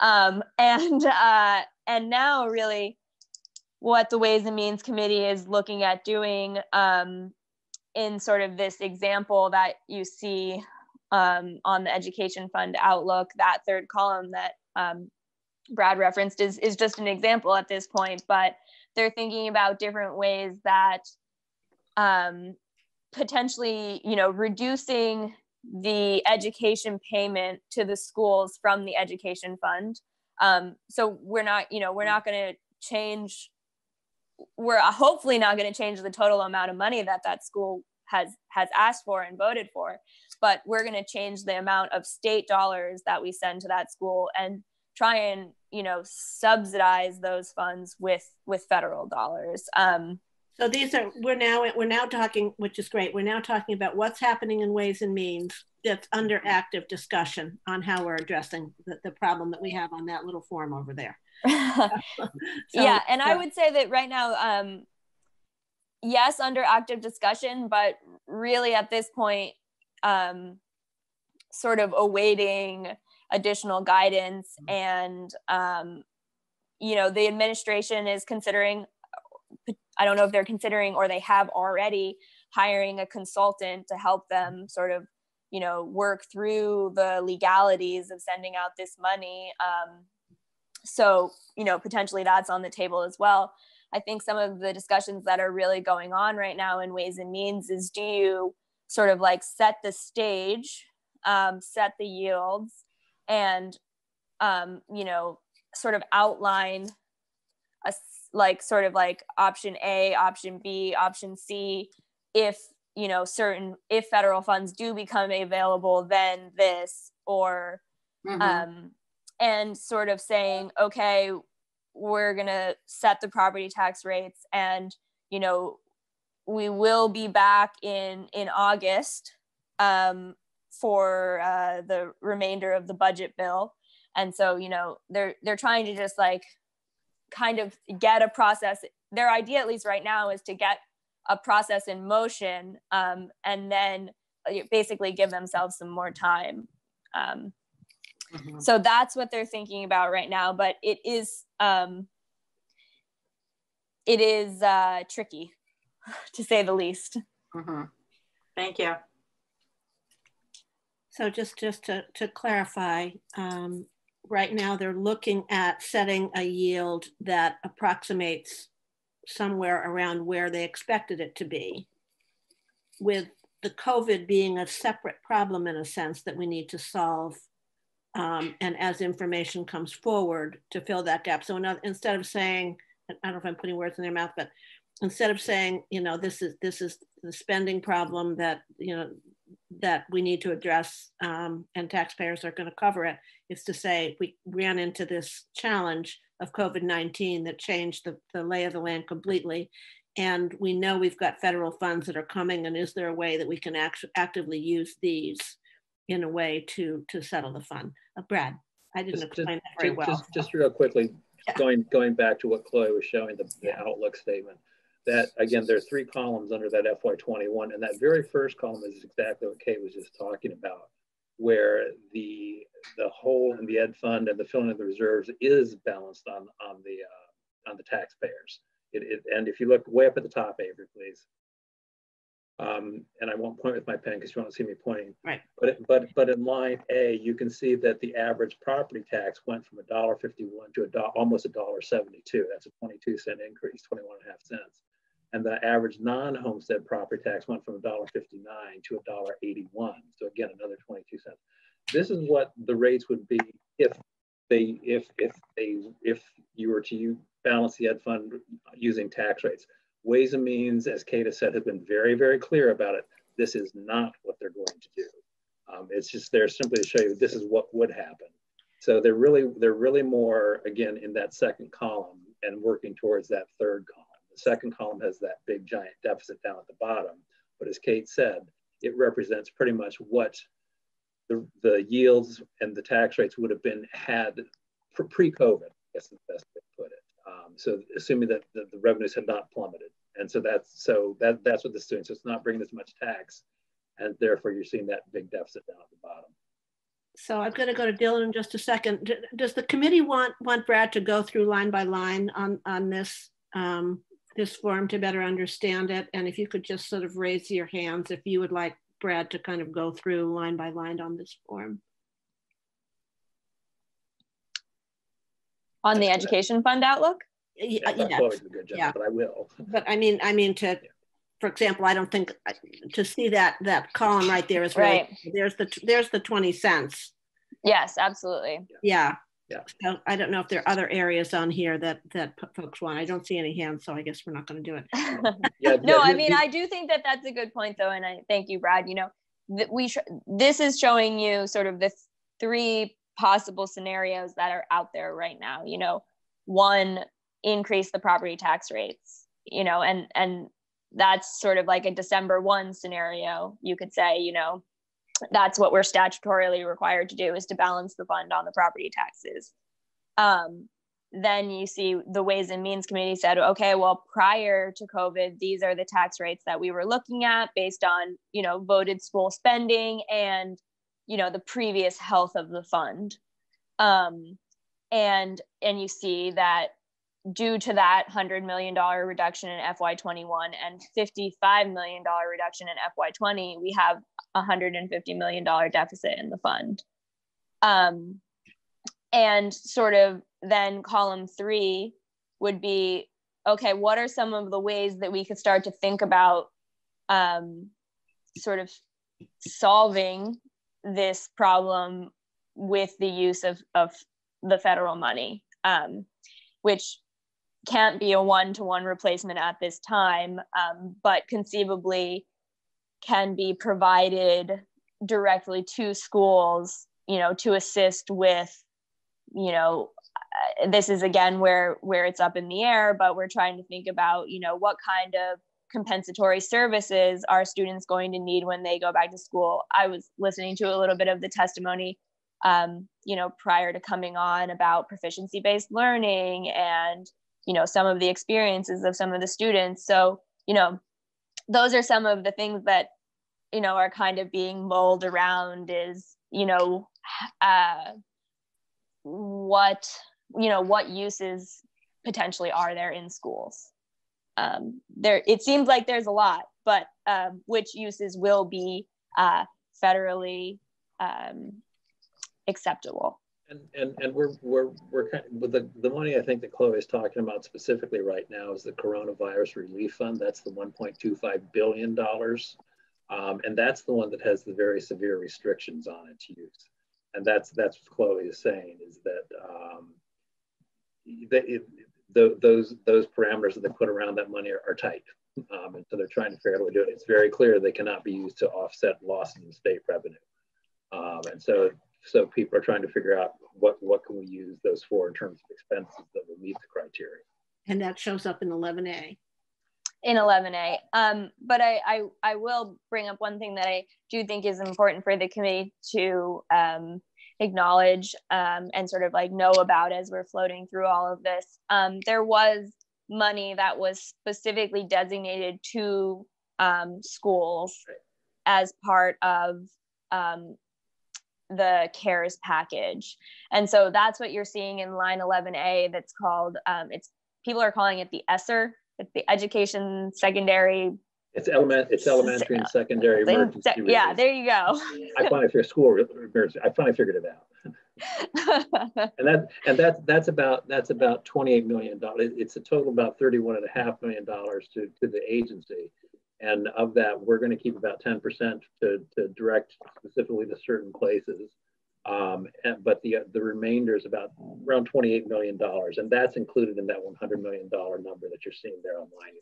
Um, and uh, and now really what the Ways and Means Committee is looking at doing um, in sort of this example that you see um, on the Education Fund Outlook, that third column that um, Brad referenced is, is just an example at this point, but they're thinking about different ways that um, potentially, you know, reducing the education payment to the schools from the education fund. Um, so we're not, you know, we're not going to change we're hopefully not going to change the total amount of money that that school has has asked for and voted for but we're going to change the amount of state dollars that we send to that school and try and you know subsidize those funds with with federal dollars um, so these are we're now we're now talking which is great we're now talking about what's happening in ways and means that's under active discussion on how we're addressing the, the problem that we have on that little form over there so, yeah and i would say that right now um yes under active discussion but really at this point um sort of awaiting additional guidance mm-hmm. and um you know the administration is considering i don't know if they're considering or they have already hiring a consultant to help them sort of you know work through the legalities of sending out this money. Um, so you know potentially that's on the table as well. I think some of the discussions that are really going on right now in ways and means is do you sort of like set the stage um, set the yields and um, you know sort of outline a like sort of like option a option b option c if you know certain if federal funds do become available then this or mm-hmm. um, and sort of saying, okay, we're going to set the property tax rates and, you know, we will be back in in August um, for uh, the remainder of the budget bill. And so, you know, they're they're trying to just like kind of get a process. Their idea, at least right now, is to get a process in motion um, and then uh, basically give themselves some more time. Um, Mm-hmm. So that's what they're thinking about right now. But it is um, it is uh, tricky, to say the least. Mm-hmm. Thank you. So just just to, to clarify, um, right now they're looking at setting a yield that approximates somewhere around where they expected it to be with the COVID being a separate problem in a sense that we need to solve um, and as information comes forward to fill that gap. So another, instead of saying, I don't know if I'm putting words in their mouth, but instead of saying, you know, this is this is the spending problem that you know that we need to address um, and taxpayers are going to cover it, is to say we ran into this challenge of COVID-19 that changed the, the lay of the land completely. And we know we've got federal funds that are coming and is there a way that we can act- actively use these in a way to to settle the fund. Uh, Brad, I didn't just, explain just, that very just, well. Just, just real quickly, yeah. going going back to what Chloe was showing the, the outlook statement. That again, there are three columns under that FY21, and that very first column is exactly what Kate was just talking about, where the the hole in the ed fund and the filling of the reserves is balanced on on the uh, on the taxpayers. It, it, and if you look way up at the top, Avery, please, um, and I won't point with my pen because you won't see me pointing. Right. But but but in line A, you can see that the average property tax went from a dollar fifty-one to a do- almost a dollar seventy-two. That's a twenty-two cent increase, 21 and a half cents. And the average non-homestead property tax went from a dollar fifty-nine to a dollar eighty-one. So again, another 22 cents. This is what the rates would be if they if if they if you were to balance the ed fund using tax rates. Ways and Means, as Kate said, has been very, very clear about it. This is not what they're going to do. Um, it's just there simply to show you this is what would happen. So they're really, they're really more, again, in that second column and working towards that third column, the second column has that big giant deficit down at the bottom. But as Kate said, it represents pretty much what the, the yields and the tax rates would have been had pre-COVID, I guess is the best way to put it. Um, so assuming that the, the, revenues had not plummeted. And so that's so that that's what this is doing. So it's not bringing as much tax, and therefore you're seeing that big deficit down at the bottom. So I'm going to go to Dylan in just a second. Does the committee want want Brad to go through line by line on on this um, this form to better understand it? And if you could just sort of raise your hands if you would like Brad to kind of go through line by line on this form. On the education fund outlook? Yeah, yeah, yeah. Job, yeah. but I will. But I mean, I mean to, for example, I don't think to see that that column right there is really, right. There's the there's the twenty cents. Yes, absolutely. Yeah. Yeah. So I don't know if there are other areas on here that that folks want. I don't see any hands, so I guess we're not going to do it. yeah, no, I mean, I do think that that's a good point, though, and I thank you, Brad. You know, that we this is showing you sort of the three possible scenarios that are out there right now. You know, one, increase the property tax rates. You know, and and that's sort of like a December one scenario. You could say, you know, that's what we're statutorily required to do is to balance the fund on the property taxes. Um, then you see the Ways and Means Committee said, okay, well, prior to COVID, these are the tax rates that we were looking at based on, you know, voted school spending and, you know, the previous health of the fund. Um, and and you see that due to that $100 million reduction in FY21 and $55 million reduction in FY20, we have a $150 million deficit in the fund. Um, and sort of then column three would be okay, what are some of the ways that we could start to think about um, sort of solving this problem with the use of, of the federal money, um, which can't be a one-to-one replacement at this time, um, but conceivably can be provided directly to schools, you know, to assist with, you know, uh, this is again where where it's up in the air, but we're trying to think about, you know, what kind of compensatory services are students going to need when they go back to school. I was listening to a little bit of the testimony um, you know, prior to coming on about proficiency based learning and you know some of the experiences of some of the students. So you know those are some of the things that you know are kind of being mulled around is you know uh, what you know what uses potentially are there in schools. Um, there it seems like there's a lot but um, which uses will be uh, federally um, acceptable and, and, and we're, we're, we're kind of, with the, the money I think that Chloe is talking about specifically right now is the coronavirus relief fund. That's the $1.25 billion. Um, and that's the one that has the very severe restrictions on its use. And that's, that's what Chloe is saying is that um, it, the, those, those parameters that they put around that money are, are tight. Um, and so they're trying to figure out way to do it. It's very clear they cannot be used to offset losses in state revenue. Um, and so so people are trying to figure out what, what can we use those for in terms of expenses that will meet the criteria. And that shows up in 11A. In 11A. Um, but I, I, I will bring up one thing that I do think is important for the committee to um, acknowledge um, and sort of like know about as we're floating through all of this. Um, there was money that was specifically designated to um, schools as part of um, the CARES package. And so that's what you're seeing in line 11A that's called, um, it's people are calling it the ESSER, it's the Education Secondary. It's element, it's elementary and secondary emergency. yeah, there you go. I finally figured school emergency. I finally figured it out. and that and that that's about that's about 28 million dollars. It's a total about 31 and a half million dollars to to the agency. And of that, we're going to keep about 10% to, to direct specifically to certain places. Um, and, but the, the remainder is about around $28 million. And that's included in that $100 million number that you're seeing there on line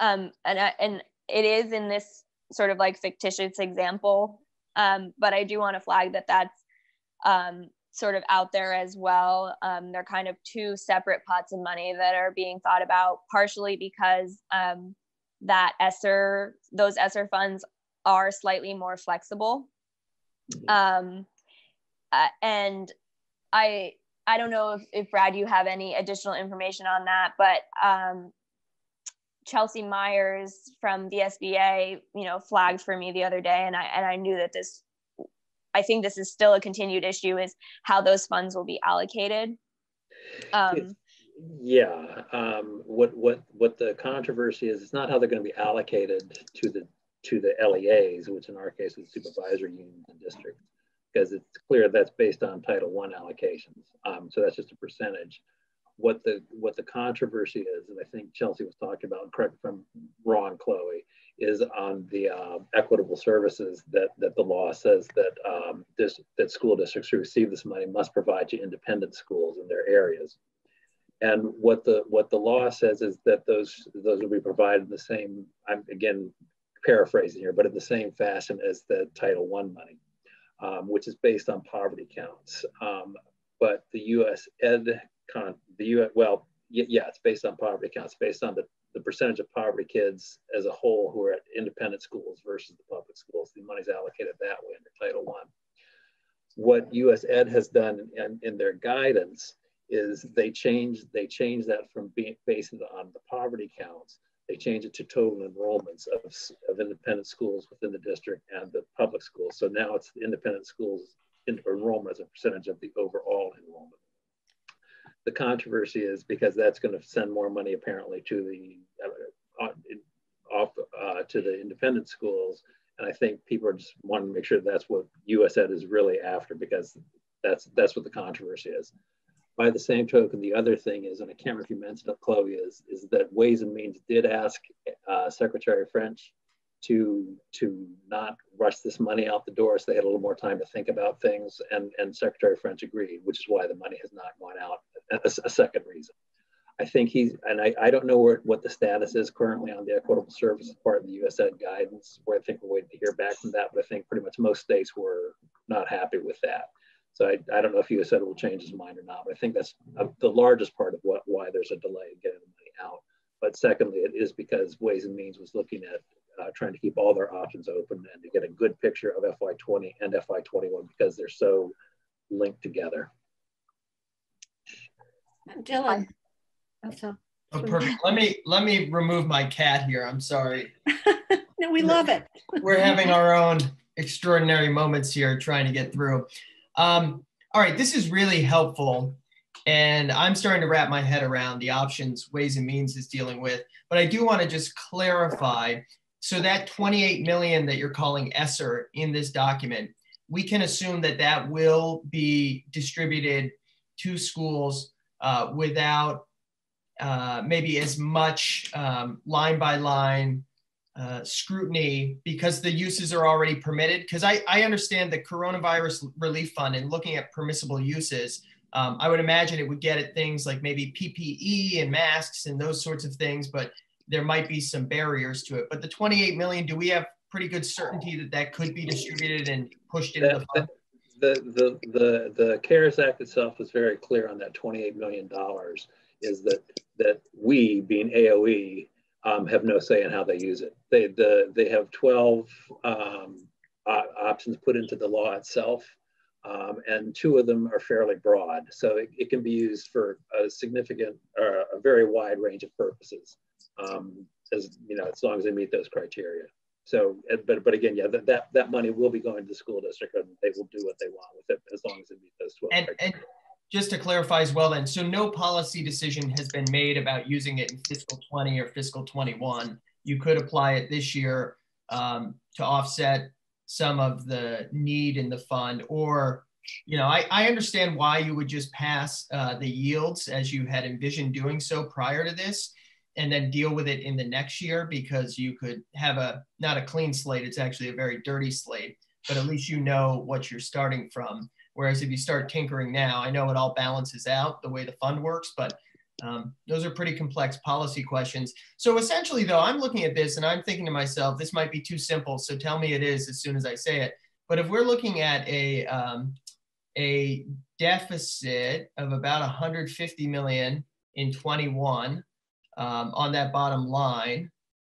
11A. Um, and, I, and it is in this sort of like fictitious example. Um, but I do want to flag that that's um, sort of out there as well. Um, they're kind of two separate pots of money that are being thought about, partially because um, that ESSER, those ESSER funds are slightly more flexible. Um, uh, and I, I don't know if, if Brad, you have any additional information on that, but um, Chelsea Myers from the SBA, you know, flagged for me the other day, and I and I knew that this I think this is still a continued issue is how those funds will be allocated. Um, yeah, um, what what what the controversy is, it's not how they're going to be allocated to the to the LEAs, which in our case is supervisory unions and districts, because it's clear that's based on Title One allocations. Um, so that's just a percentage. What the what the controversy is, and I think Chelsea was talking about, correct if I'm wrong, Chloe, is on the uh, equitable services that, that the law says that um, this, that school districts who receive this money must provide to independent schools in their areas. And what the what the law says is that those those will be provided in the same. I'm again paraphrasing here, but in the same fashion as the Title One money, um, which is based on poverty counts. Um, but the U.S. Ed con the U.S. well yeah, it's based on poverty counts, based on the the percentage of poverty kids as a whole who are at independent schools versus the public schools. The money's allocated that way under Title One. What US Ed has done in, in their guidance is they change they change that from being based on the poverty counts. They change it to total enrollments of, of independent schools within the district and the public schools. So now it's the independent schools enrollment as a percentage of the overall enrollment the controversy is because that's going to send more money apparently to the uh, off uh, to the independent schools. And I think people are just wanting to make sure that's what US Ed is really after because that's that's what the controversy is. By the same token, the other thing is, and I can't remember if you mentioned it, Chloe, is, is that Ways and Means did ask uh, Secretary French to to not rush this money out the door so they had a little more time to think about things and and secretary french agreed which is why the money has not gone out a, a second reason. I think he's and I, I don't know where, what the status is currently on the equitable services part of the us ed guidance where i think we're waiting to hear back from that but i think pretty much most states were not happy with that so I, I don't know if US Ed will change his mind or not, but I think that's uh, the largest part of what why there's a delay in getting the money out. But secondly, it is because Ways and Means was looking at uh, trying to keep all their options open and to get a good picture of FY20 and FY21 because they're so linked together. Dylan. Oh, perfect. Let me let me remove my cat here. I'm sorry. no, we love it. We're having our own extraordinary moments here trying to get through. Um, all right, this is really helpful. And I'm starting to wrap my head around the options Ways and Means is dealing with. But I do want to just clarify so that 28 million that you're calling ESSER in this document, we can assume that that will be distributed to schools uh, without uh, maybe as much um, line by line uh, scrutiny because the uses are already permitted. Because I, I understand the coronavirus relief fund and looking at permissible uses, um, I would imagine it would get at things like maybe PPE and masks and those sorts of things, but there might be some barriers to it. But the 28 million, do we have pretty good certainty that that could be distributed and pushed into the fund? The, the, the, the CARES Act itself was very clear on that $28 million is that, that we, being AOE, um, have no say in how they use it. They, the, they have 12 um, options put into the law itself. Um, and two of them are fairly broad. So it, it can be used for a significant, uh, a very wide range of purposes um, as you know, as long as they meet those criteria. So, but but again, yeah, that that, that money will be going to the school district, and they will do what they want with it as long as they meet those 12 and, criteria. And just to clarify as well, then, so no policy decision has been made about using it in fiscal 20 or fiscal 21. You could apply it this year um, to offset some of the need in the fund, or you know, I, I understand why you would just pass uh, the yields as you had envisioned doing so prior to this and then deal with it in the next year because you could have a not a clean slate it's actually a very dirty slate but at least you know what you're starting from whereas if you start tinkering now i know it all balances out the way the fund works but um, those are pretty complex policy questions so essentially though i'm looking at this and i'm thinking to myself this might be too simple so tell me it is as soon as i say it but if we're looking at a um, a deficit of about 150 million in 21 um, on that bottom line.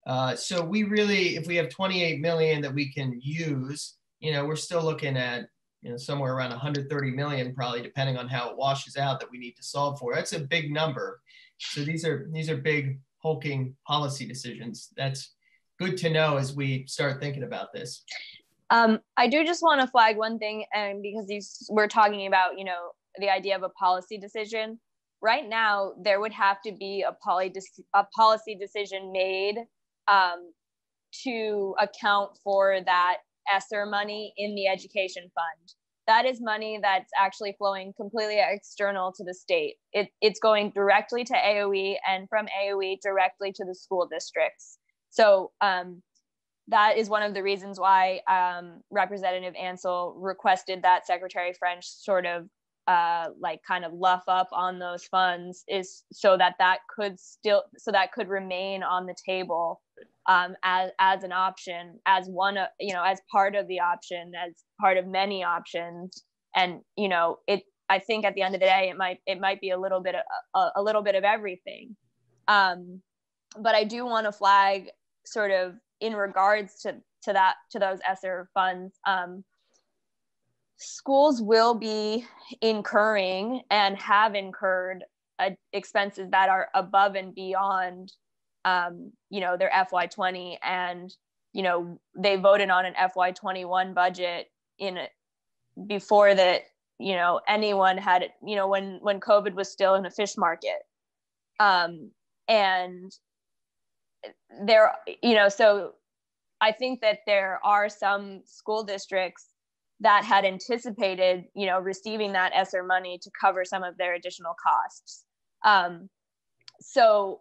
Uh, so we really, if we have 28 million that we can use, you know, we're still looking at you know somewhere around 130 million, probably depending on how it washes out that we need to solve for. That's a big number. So these are these are big hulking policy decisions. That's good to know as we start thinking about this. Um, I do just want to flag one thing, and because we're talking about, you know, the idea of a policy decision. Right now, there would have to be a, poly a policy decision made um, to account for that ESSER money in the education fund. That is money that's actually flowing completely external to the state. It, it's going directly to AOE and from AOE directly to the school districts. So um, that is one of the reasons why um, Representative Ancel requested that Secretary French sort of uh, like kind of luff up on those funds is so that that could still so that could remain on the table um, as as an option as one of you know as part of the option as part of many options. And you know it I think at the end of the day it might it might be a little bit of, a, a little bit of everything. Um, but I do want to flag sort of in regards to to that to those ESSER funds um, schools will be incurring and have incurred uh, expenses that are above and beyond um, you know their fy20 and you know they voted on an fy21 budget in before that you know anyone had you know when when covid was still in a fish market um and there you know so i think that there are some school districts that had anticipated, you know, receiving that ESSER money to cover some of their additional costs. Um, so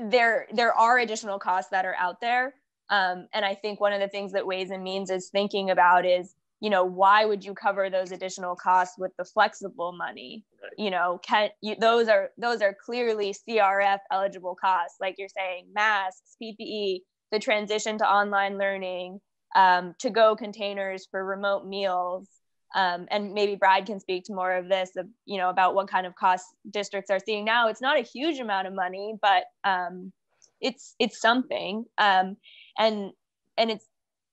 there, there are additional costs that are out there. Um, and I think one of the things that Ways and Means is thinking about is, you know, why would you cover those additional costs with the flexible money? You know, can you, those are those are clearly CRF eligible costs, like you're saying, masks, PPE, the transition to online learning, um, to go containers for remote meals. Um, and maybe Brad can speak to more of this, you know, about what kind of costs districts are seeing now. It's not a huge amount of money, but um, it's it's something. Um, and and it's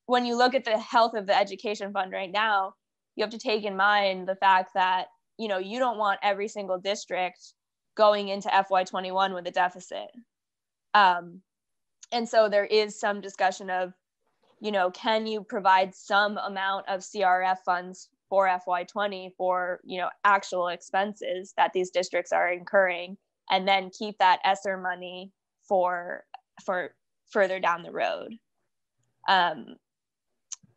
when you look at the health of the education fund right now, you have to take in mind the fact that you know you don't want every single district going into FY21 with a deficit. Um, and so there is some discussion of you know, can you provide some amount of CRF funds for FY20 for, you know, actual expenses that these districts are incurring and then keep that ESSER money for for further down the road. Um,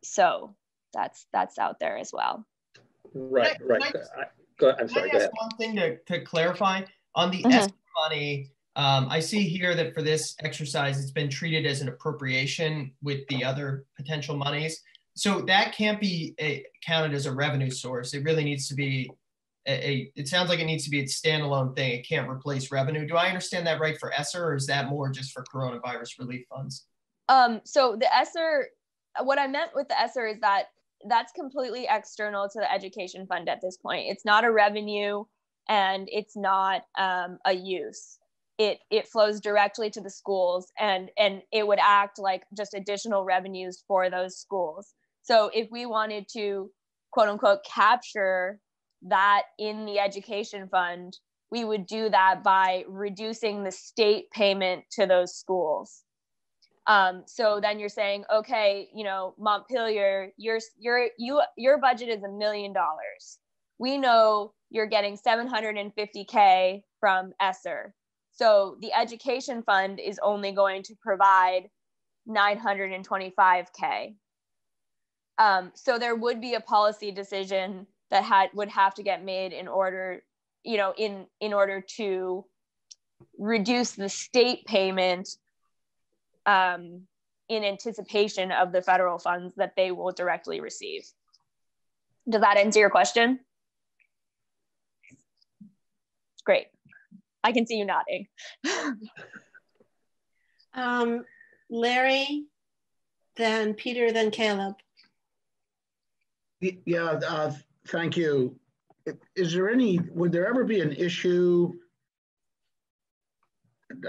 so that's that's out there as well. Right, right. I, go, I'm sorry. Go ahead. One thing to, to clarify on the mm-hmm. ESSER money, um, I see here that for this exercise, it's been treated as an appropriation with the other potential monies. So that can't be a, counted as a revenue source. It really needs to be a, a, it sounds like it needs to be a standalone thing. It can't replace revenue. Do I understand that right for ESSER or is that more just for coronavirus relief funds? Um, so the ESSER, what I meant with the ESSER is that that's completely external to the education fund at this point. It's not a revenue and it's not um, a use it it flows directly to the schools and and it would act like just additional revenues for those schools so if we wanted to quote unquote capture that in the education fund we would do that by reducing the state payment to those schools. Um, so then you're saying okay you know montpelier your your you your budget is a million dollars. We know you're getting 750k from ESSER. So the education fund is only going to provide 925K. Um, so there would be a policy decision that had would have to get made in order, you know, in in order to reduce the state payment um, in anticipation of the federal funds that they will directly receive. Does that answer your question? Great. I can see you nodding. um, Larry, then Peter, then Caleb. Yeah, uh, thank you. Is there any, would there ever be an issue?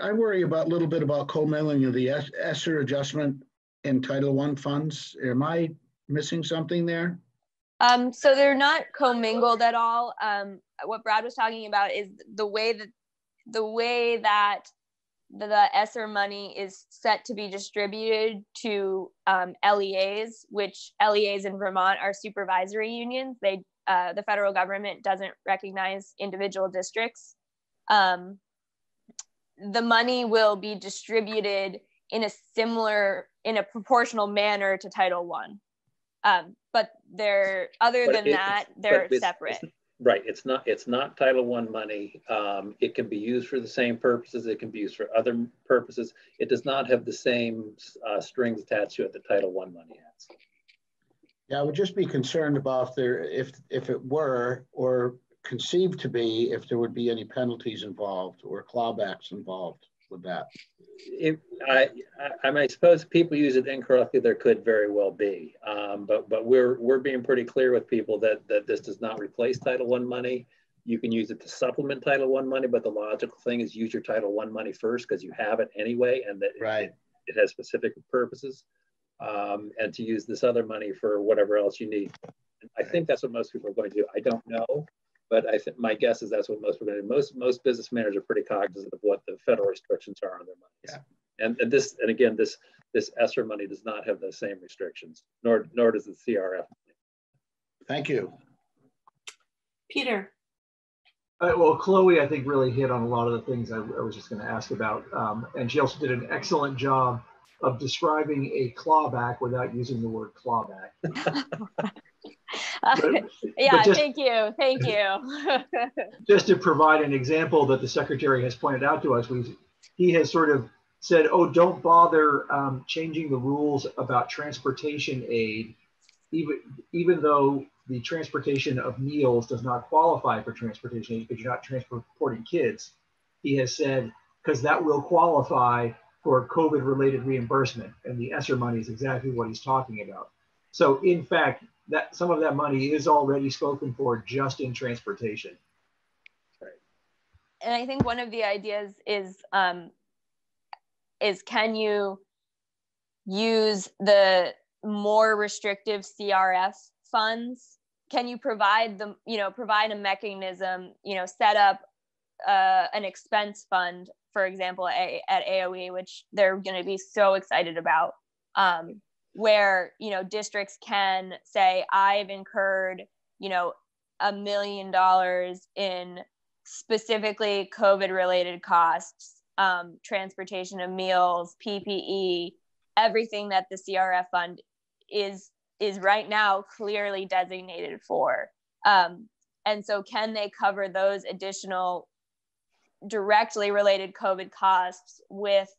I worry about a little bit about commingling of the ESSER adjustment in Title I funds. Am I missing something there? Um, so they're not commingled at all. Um, what Brad was talking about is the way that the way that the, ESSER money is set to be distributed to um, LEAs, which LEAs in Vermont are supervisory unions. They uh, the federal government doesn't recognize individual districts. Um, the money will be distributed in a similar, in a proportional manner to Title One. Um, but they're other but than it, that, they're separate. It's, right. It's not. It's not Title One money. Um, it can be used for the same purposes. It can be used for other purposes. It does not have the same uh, strings attached to it that Title One money has. Yeah, I would just be concerned about there if if it were or conceived to be if there would be any penalties involved or clawbacks involved with that. If, I, I, I suppose people use it incorrectly. There could very well be, um, but but we're we're being pretty clear with people that that this does not replace Title One money. You can use it to supplement Title One money, but the logical thing is use your Title One money first because you have it anyway, and that right. it, it has specific purposes um, and to use this other money for whatever else you need. I think that's what most people are going to do. I don't know, but I think my guess is that's what most people are going to do. Most most business managers are pretty cognizant of what the federal restrictions are on their money. Yeah. And, and this and again this this ESSER money does not have the same restrictions, nor nor does the CRF. Thank you, Peter. Uh, well, Chloe, I think really hit on a lot of the things I, I was just going to ask about, um, and she also did an excellent job of describing a clawback without using the word clawback. but, yeah, but just, thank you. Thank you. just to provide an example that the secretary has pointed out to us, we, he has sort of said, oh, don't bother um, changing the rules about transportation aid, even, even though the transportation of meals does not qualify for transportation aid because you're not transporting kids. He has said, because that will qualify for COVID related reimbursement. And the ESSER money is exactly what he's talking about. So in fact, that some of that money is already spoken for just in transportation. And I think one of the ideas is um, is can you use the more restrictive CRF funds? Can you provide the you know provide a mechanism you know set up uh, an expense fund for example, at, at AOE, which they're going to be so excited about, um, where you know districts can say, "I've incurred, you know, a million dollars in specifically COVID-related costs, um, transportation of meals, PPE, everything that the CRF fund is is right now clearly designated for." Um, and so, can they cover those additional directly related COVID costs with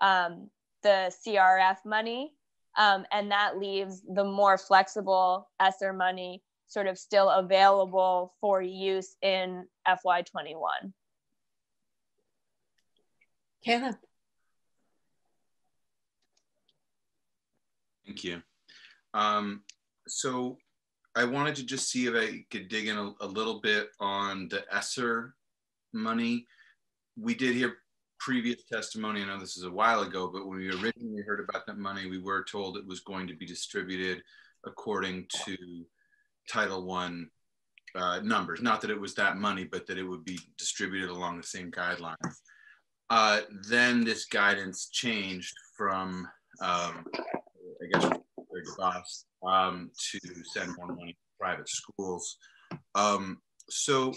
um, the CRF money. Um, and that leaves the more flexible ESSER money sort of still available for use in FY21. Caleb. Thank you. Um, so I wanted to just see if I could dig in a, a little bit on the ESSER money. We did hear previous testimony. I know this is a while ago, but when we originally heard about that money, we were told it was going to be distributed according to Title One uh, numbers. Not that it was that money, but that it would be distributed along the same guidelines. Uh, then this guidance changed from, um, I guess, DeVos, um, to send more money to private schools. Um, so.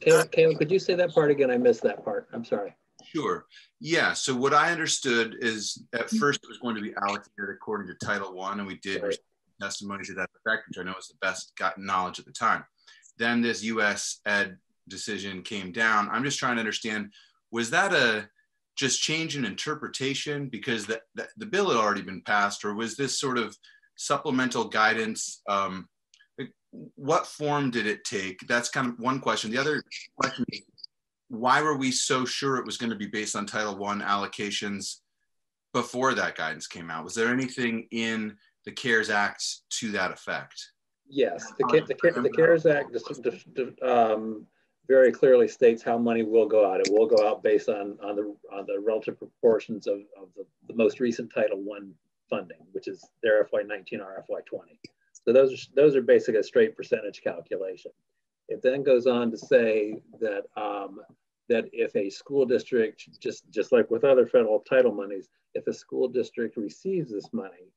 Caleb, Caleb, could you say that part again? I missed that part. I'm sorry. Sure. Yeah. So what I understood is at first it was going to be allocated according to Title One, and we did right. testimony to that effect, which I know was the best gotten knowledge at the time. Then this U.S. Ed decision came down. I'm just trying to understand: was that a just change in interpretation because the, the, the bill had already been passed, or was this sort of supplemental guidance? Um, what form did it take? That's kind of one question. The other question is, why were we so sure it was going to be based on Title One allocations before that guidance came out? Was there anything in the CARES Act to that effect? Yes, the, the, the CARES Act um, very clearly states how money will go out. It will go out based on, on, the, on the relative proportions of, of the, the most recent Title I funding, which is their FY19 or FY20. So those are, those are basically a straight percentage calculation. It then goes on to say that um, that if a school district, just, just like with other federal title monies, if a school district receives this money,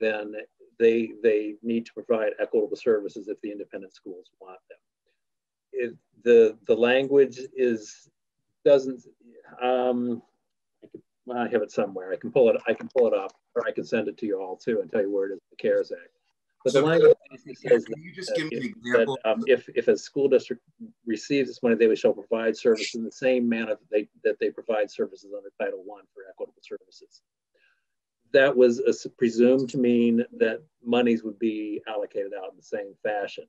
then they, they need to provide equitable services if the independent schools want them. It, the, the language is, doesn't, um, I, well, I have it somewhere. I can pull it, I can pull it up or I can send it to you all too and tell you where it is the CARES Act. But so the language says that, you just give me an example? That, um, if, if a school district receives this money, they shall provide service in the same manner that they, that they provide services under Title I for equitable services. That was a, presumed to mean that monies would be allocated out in the same fashion.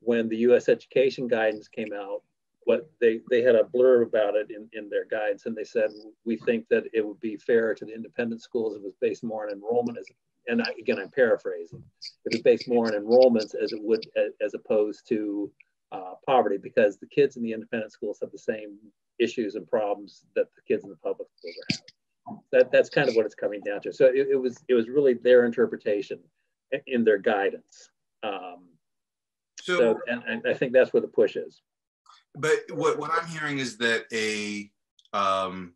When the U.S. education guidance came out, what they, they had a blurb about it in, in their guidance, and they said, we think that it would be fair to the independent schools if it was based more on enrollment as and I, again, I'm paraphrasing, it was based more on enrollments as it would as opposed to uh, poverty because the kids in the independent schools have the same issues and problems that the kids in the public schools are having. That, that's kind of what it's coming down to. So it, it was it was really their interpretation in their guidance. Um, so, so and, and, I think that's where the push is. But what, what I'm hearing is that a um,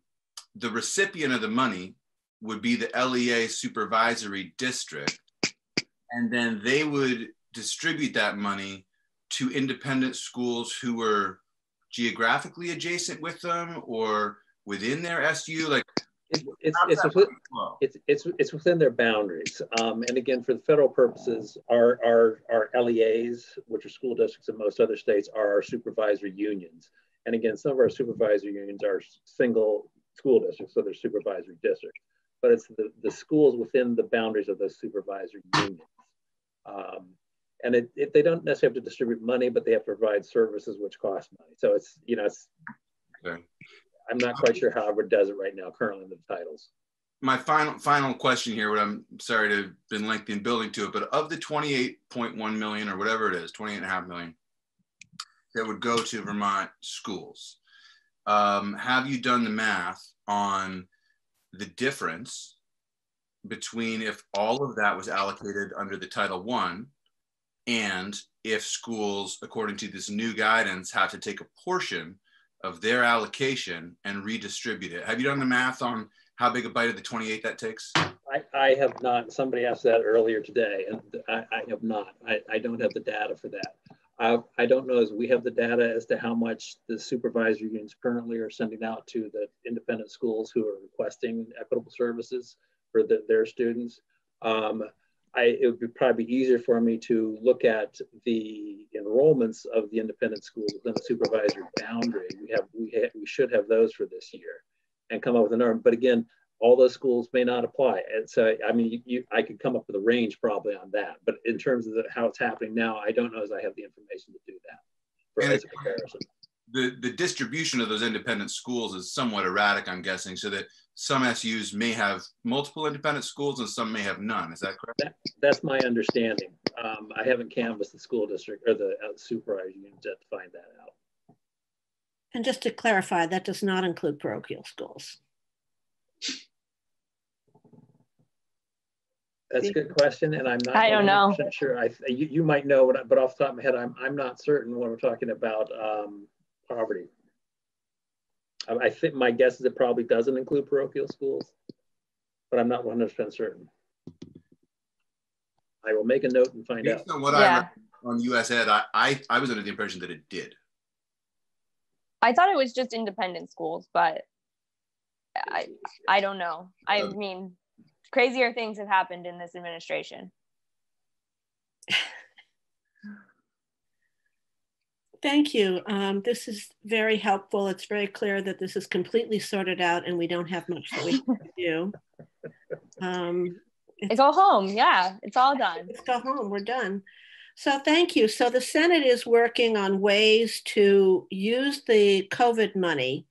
the recipient of the money would be the LEA supervisory district. And then they would distribute that money to independent schools who were geographically adjacent with them or within their SU. Like it's, it's, it's, within, it's, it's, it's, within their boundaries. Um, and again, for the federal purposes, our, our, our LEAs, which are school districts in most other states, are our supervisory unions. And again, some of our supervisory unions are single school districts, so they're supervisory districts but it's the, the schools within the boundaries of those supervisor unions. Um, and it, it, they don't necessarily have to distribute money, but they have to provide services which cost money. So it's, you know, it's, okay. I'm not quite sure how Harvard does it right now, currently in the titles. My final final question here, what I'm sorry to have been lengthy in building to it, but of the 28.1 million or whatever it is, 28 and a half million that would go to Vermont schools, um, have you done the math on the difference between if all of that was allocated under the Title One and if schools, according to this new guidance, have to take a portion of their allocation and redistribute it. Have you done the math on how big a bite of the 28 that takes? I, I have not. Somebody asked that earlier today, and I, I have not. I, I don't have the data for that. I, I don't know as we have the data as to how much the supervisory unions currently are sending out to the independent schools who are requesting equitable services for the, their students. Um, I, it would be probably easier for me to look at the enrollments of the independent schools within the supervisory boundary. We have we, ha we should have those for this year and come up with a number. But again, all those schools may not apply. And so, I mean, you, you, I could come up with a range probably on that. But in terms of the, how it's happening now, I don't know as I have the information to do that for, as a comparison. The, the distribution of those independent schools is somewhat erratic, I'm guessing, so that some SUs may have multiple independent schools and some may have none. Is that correct? That, that's my understanding. Um, I haven't canvassed the school district or the uh, supervisor unit to find that out. And just to clarify, that does not include parochial schools. That's a good question, and I'm not. I don't know. Sure, I you, you might know, but off the top of my head, I'm I'm not certain when we're talking about um, poverty. I, I think my guess is it probably doesn't include parochial schools, but I'm not 100 percent certain. I will make a note and find Based out. On what yeah. I on US Ed, I, I I was under the impression that it did. I thought it was just independent schools, but I I don't know. I mean, crazier things have happened in this administration. Thank you. Um, this is very helpful. It's very clear that this is completely sorted out and we don't have much that we can do. Um, it's, it's all home. Yeah, it's all done. Let's go home. We're done. So thank you. So the Senate is working on ways to use the COVID money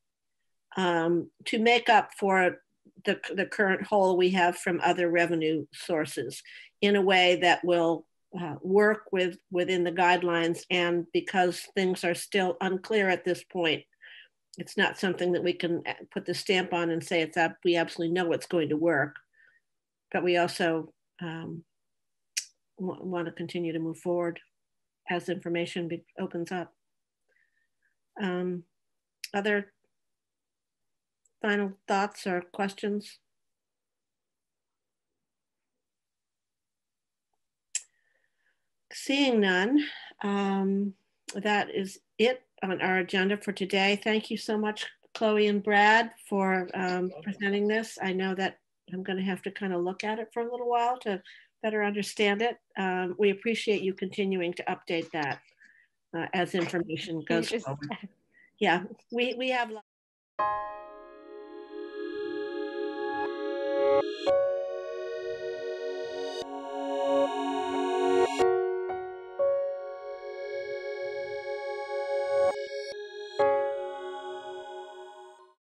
um, to make up for the, the current hole we have from other revenue sources in a way that will uh, work with within the guidelines. And because things are still unclear at this point it's not something that we can uh, put the stamp on and say it's up we absolutely know it's going to work. But we also um, want to continue to move forward as information opens up. Um, other final thoughts or questions Seeing none, um, that is it on our agenda for today. Thank you so much, Chloe and Brad, for um, presenting this. I know that I'm going to have to kind of look at it for a little while to better understand it. Um, we appreciate you continuing to update that uh, as information goes forward. Yeah, we, we have.